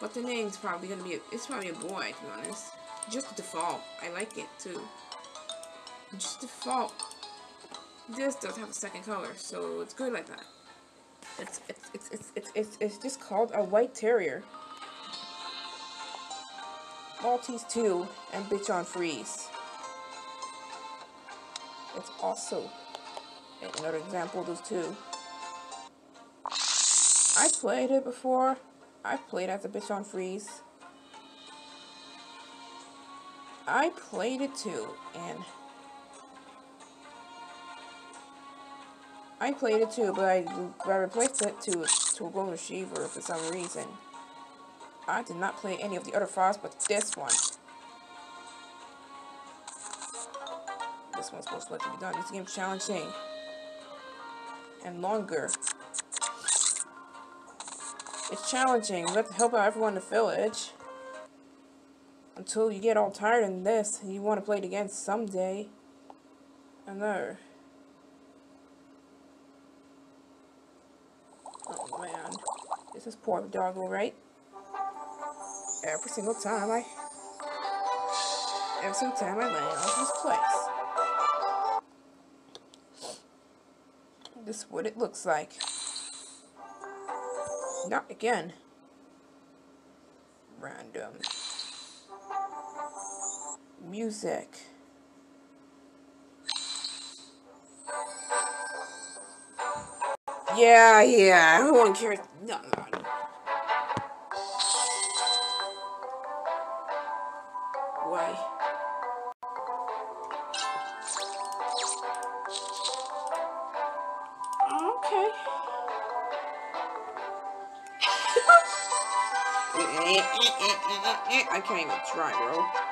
But the name's probably gonna be a, it's probably a boy, to be honest. Just default. I like it too. Just default. This does have a second color, so it's good like that. It's it's it's it's it's it's, it's just called a white terrier. Maltese 2 and Bichon Frise. It's also another example of those two. I played it before. I played as a Bichon Frise. I played it too, and I played it too, but I, I replaced it to, to a Golden Retriever for some reason. I did not play any of the other files, but this one. This one's supposed to let you be done. This game's challenging. And longer. It's challenging. We have to help out everyone in the village. Until you get all tired in this, you want to play it again someday. Another. Oh man. This is poor doggo, right? every single time I every single time I land on this place. This is what it looks like. Not again. Random. Music. Yeah, yeah, who won't care? No, no, no. Why? Okay. I can't even try, bro.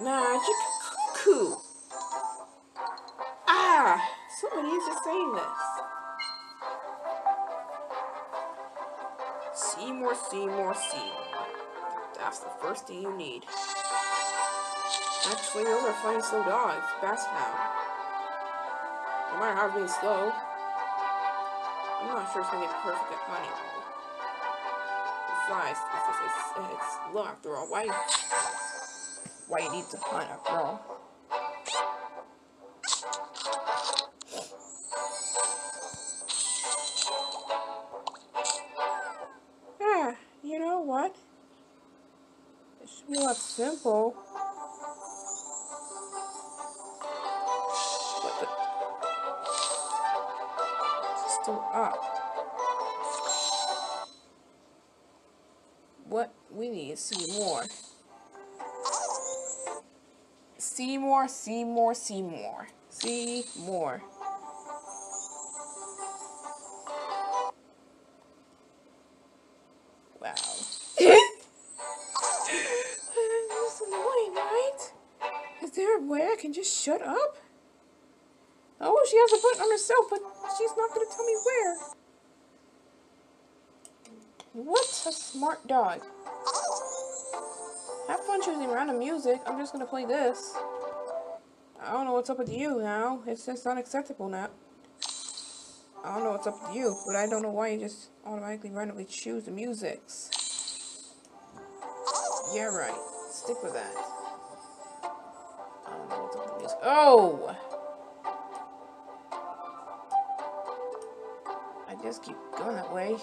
Magic cuckoo. Ah, somebody is just saying this. Seymour, Seymour, Seymour. That's the first thing you need. Actually, those are fine slow dogs. Best now. No matter how being slow. I'm not sure it's gonna get perfect at honey. Besides, it's, it's, it's, it's slow after all. Why, why you need to hunt after all? Yeah, you know what? It should be a lot simple. Still up. What we need is see more. More, see more, see more. See more. Wow. Is there a way I can just shut up? Oh, she has a button on herself, but she's not going to tell me where. What a smart dog. Have fun choosing random music. I'm just going to play this. I don't know what's up with you now. It's just unacceptable now. I don't know what's up with you, but I don't know why you just automatically randomly choose the musics. Yeah, right. Stick with that. I don't know what's up with the music. Oh! I just keep going that way.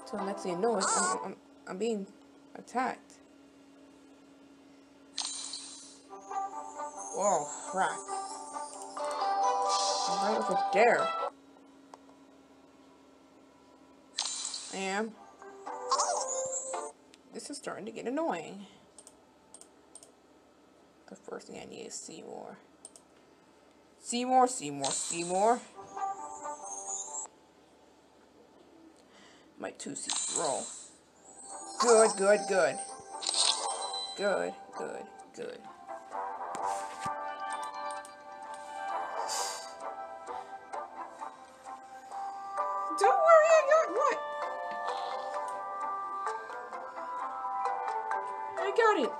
Until next thing you know I'm, I'm, I'm being attacked. Whoa, crap. I'm right over there. I am. This is starting to get annoying. The first thing I need is Seymour. Seymour, Seymour, Seymour. My Tootsie Roll. Good, good, good. Good, good, good. Got what? I got it.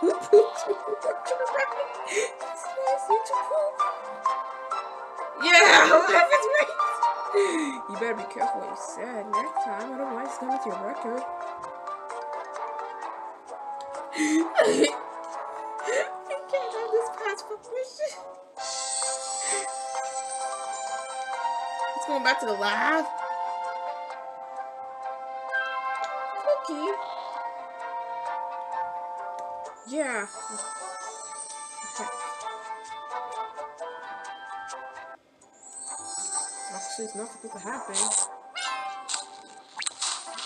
Yeah. You better be careful what you said next time, I it's going to your record. going back to the lab. Okay. Yeah. Okay. Actually, it's not supposed to happen.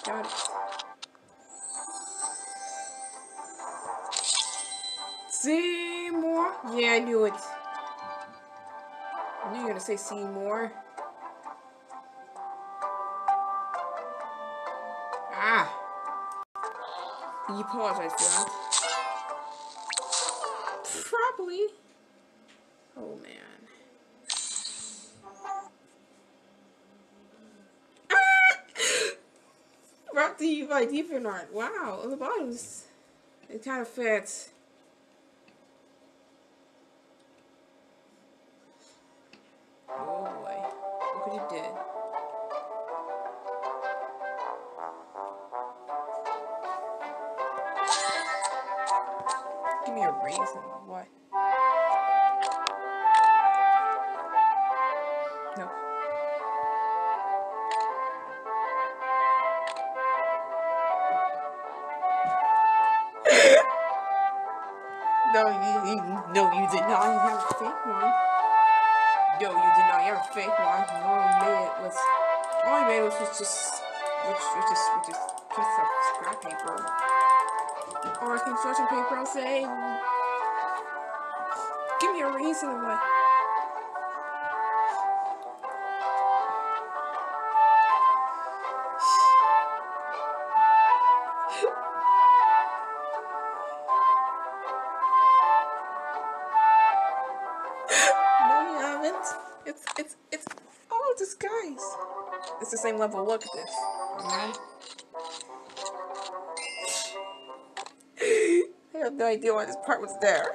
Got it. Seymour? Yeah, I knew it. I knew you were gonna say Seymour. You apologize that. Probably. Oh man. Brought to you by Deeper Art. Wow, the bottoms. It kind of fits. Level. Look at this. Alright? I have no idea why this part was there.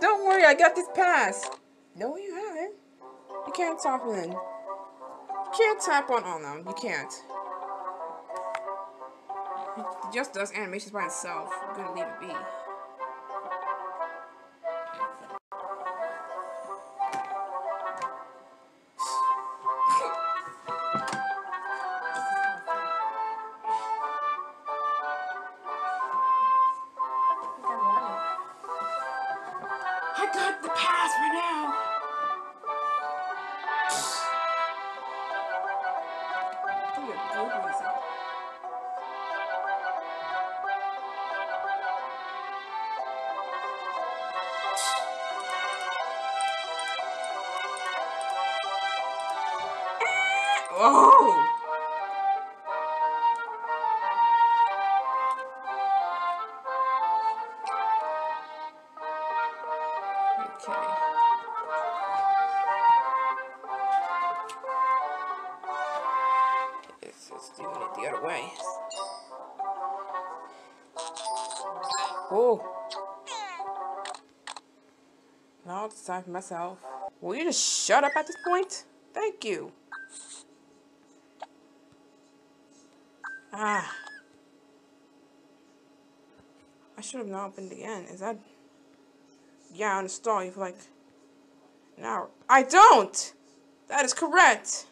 Don't worry, I got this pass. No, you haven't. You can't tap in. You can't tap on oh, all them. You can't. It just does animations by itself. I'm gonna leave it be. Myself. Will you just shut up at this point? Thank you. Ah. I should have not opened again. Is that... Yeah, on install you like an hour. I don't! That is correct!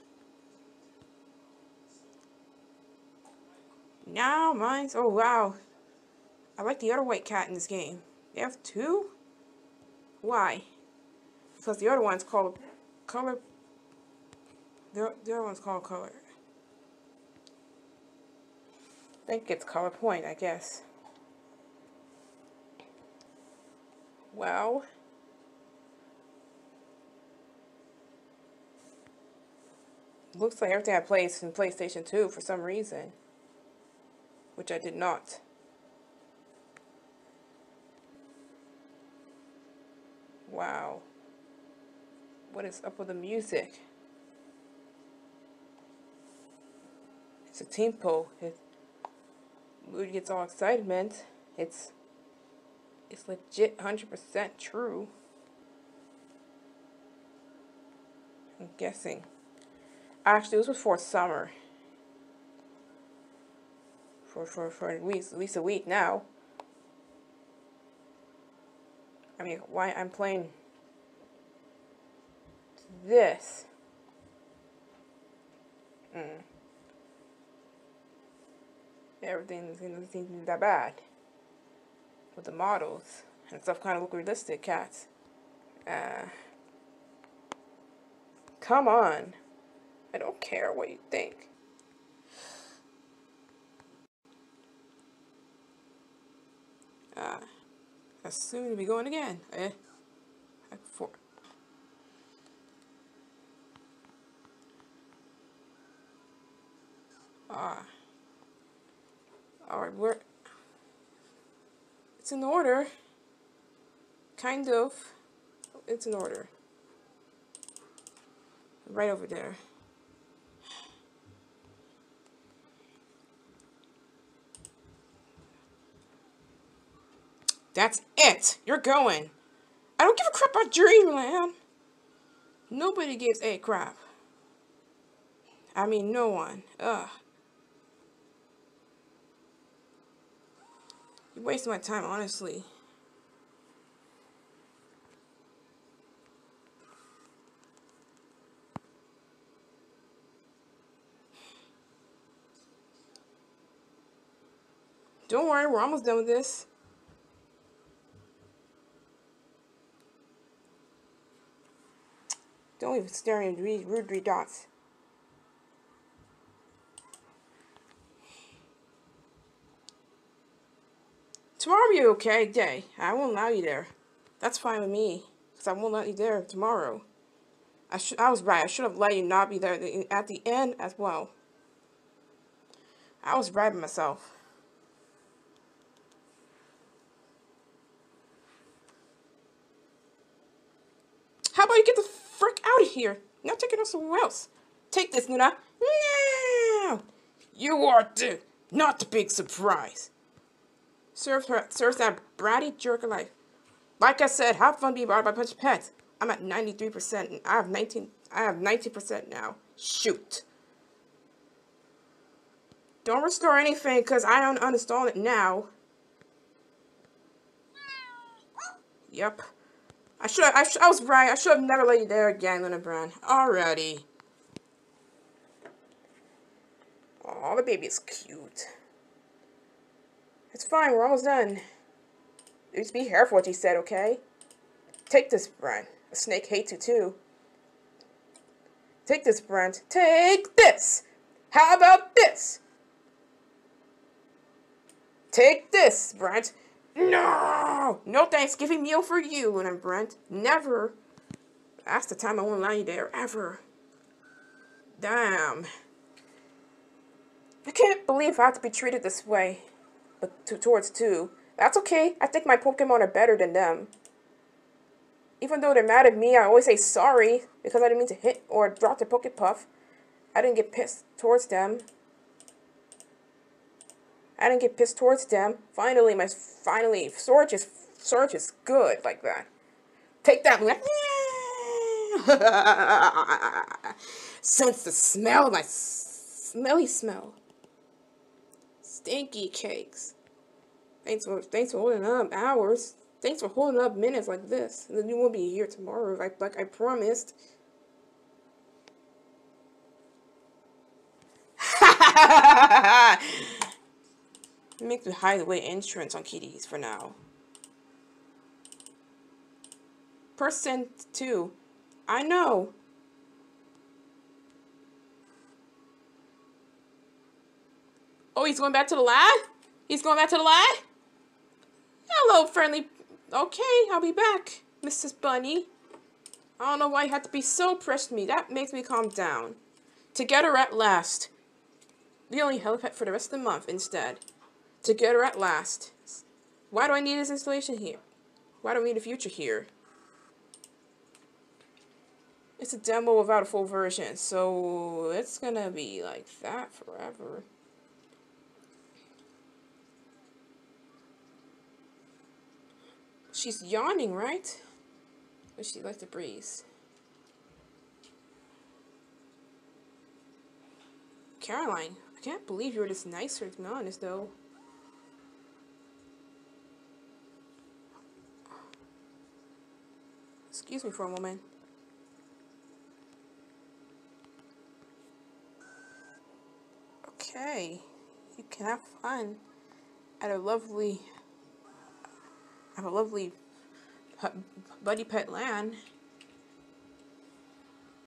Now mine's... Oh, wow. I like the other white cat in this game. They have two? Why? Plus the other one's called color. The, the other one's called color. I think it's color point, I guess. Well. Looks like everything I played is in PlayStation 2 for some reason. Which I did not. Wow. What is up with the music? It's a tempo. It mood gets all excitement. It's it's legit 100% true. I'm guessing. Actually, this was for summer. For, for, for at least, at least a week now. I mean, why I'm playing this. Mm. Everything doesn't seem to be that bad. With the models. And stuff kind of look realistic, cats. Uh, come on. I don't care what you think. Uh, soon to be going again. Eh? Like four. Ah. Alright, we're... It's in order. Kind of. It's in order. Right over there. That's it. You're going. I don't give a crap about Dreamland. Nobody gives a crap. I mean, no one. Ugh. Wasting my time, honestly. Don't worry, we're almost done with this. Don't even stare at rude three dots. Tomorrow be okay day. I won't allow you there. That's fine with me. Because I won't let you there tomorrow. I should I was right. I should have let you not be there at the end as well. I was right myself. How about you get the frick out of here? Now take it off somewhere else. Take this, Nuna. No! You are the, not the big surprise. Serves her, serves that bratty jerk alive. Like I said, have fun being brought by of pets. I'm at 93% and I have 19, I have 90% now. Shoot. Don't restore anything because I don't uninstall it now. Yep. I should I, sh I was right. I should have never let you there again, Luna Brown. Alrighty. Oh, the baby is cute. It's fine. We're almost done. Just be careful what you said, okay? Take this, Brent. A snake hates you, too. Take this, Brent. Take this! How about this? Take this, Brent. No! No Thanksgiving meal for you, Luna Brent. Never. That's the time I won't allow you there, ever. Damn. I can't believe I have to be treated this way. But to, towards two. That's okay. I think my Pokemon are better than them. Even though they're mad at me, I always say sorry because I didn't mean to hit or drop the Pokepuff. I didn't get pissed towards them. I didn't get pissed towards them. Finally, my finally Surge is Surge is good like that. Take that, Sense the smell, my smelly smell. Stinky cakes. Thanks for thanks for holding up hours. Thanks for holding up minutes like this. And then you won't be here tomorrow, like like I promised. Make the hideaway entrance on kitties for now. percent two. I know. Oh, he's going back to the lab? He's going back to the lab? Hello, friendly. Okay, I'll be back, Mrs. Bunny. I don't know why you had to be so pressed to me. That makes me calm down. Together at last. The only helipad for the rest of the month instead. Together at last. Why do I need this installation here? Why do we need a future here? It's a demo without a full version, so it's gonna be like that forever. She's yawning, right? Or she like to breathe? Caroline, I can't believe you were this nice to be honest, though. Excuse me for a moment. Okay, you can have fun at a lovely, have a lovely buddy pet land.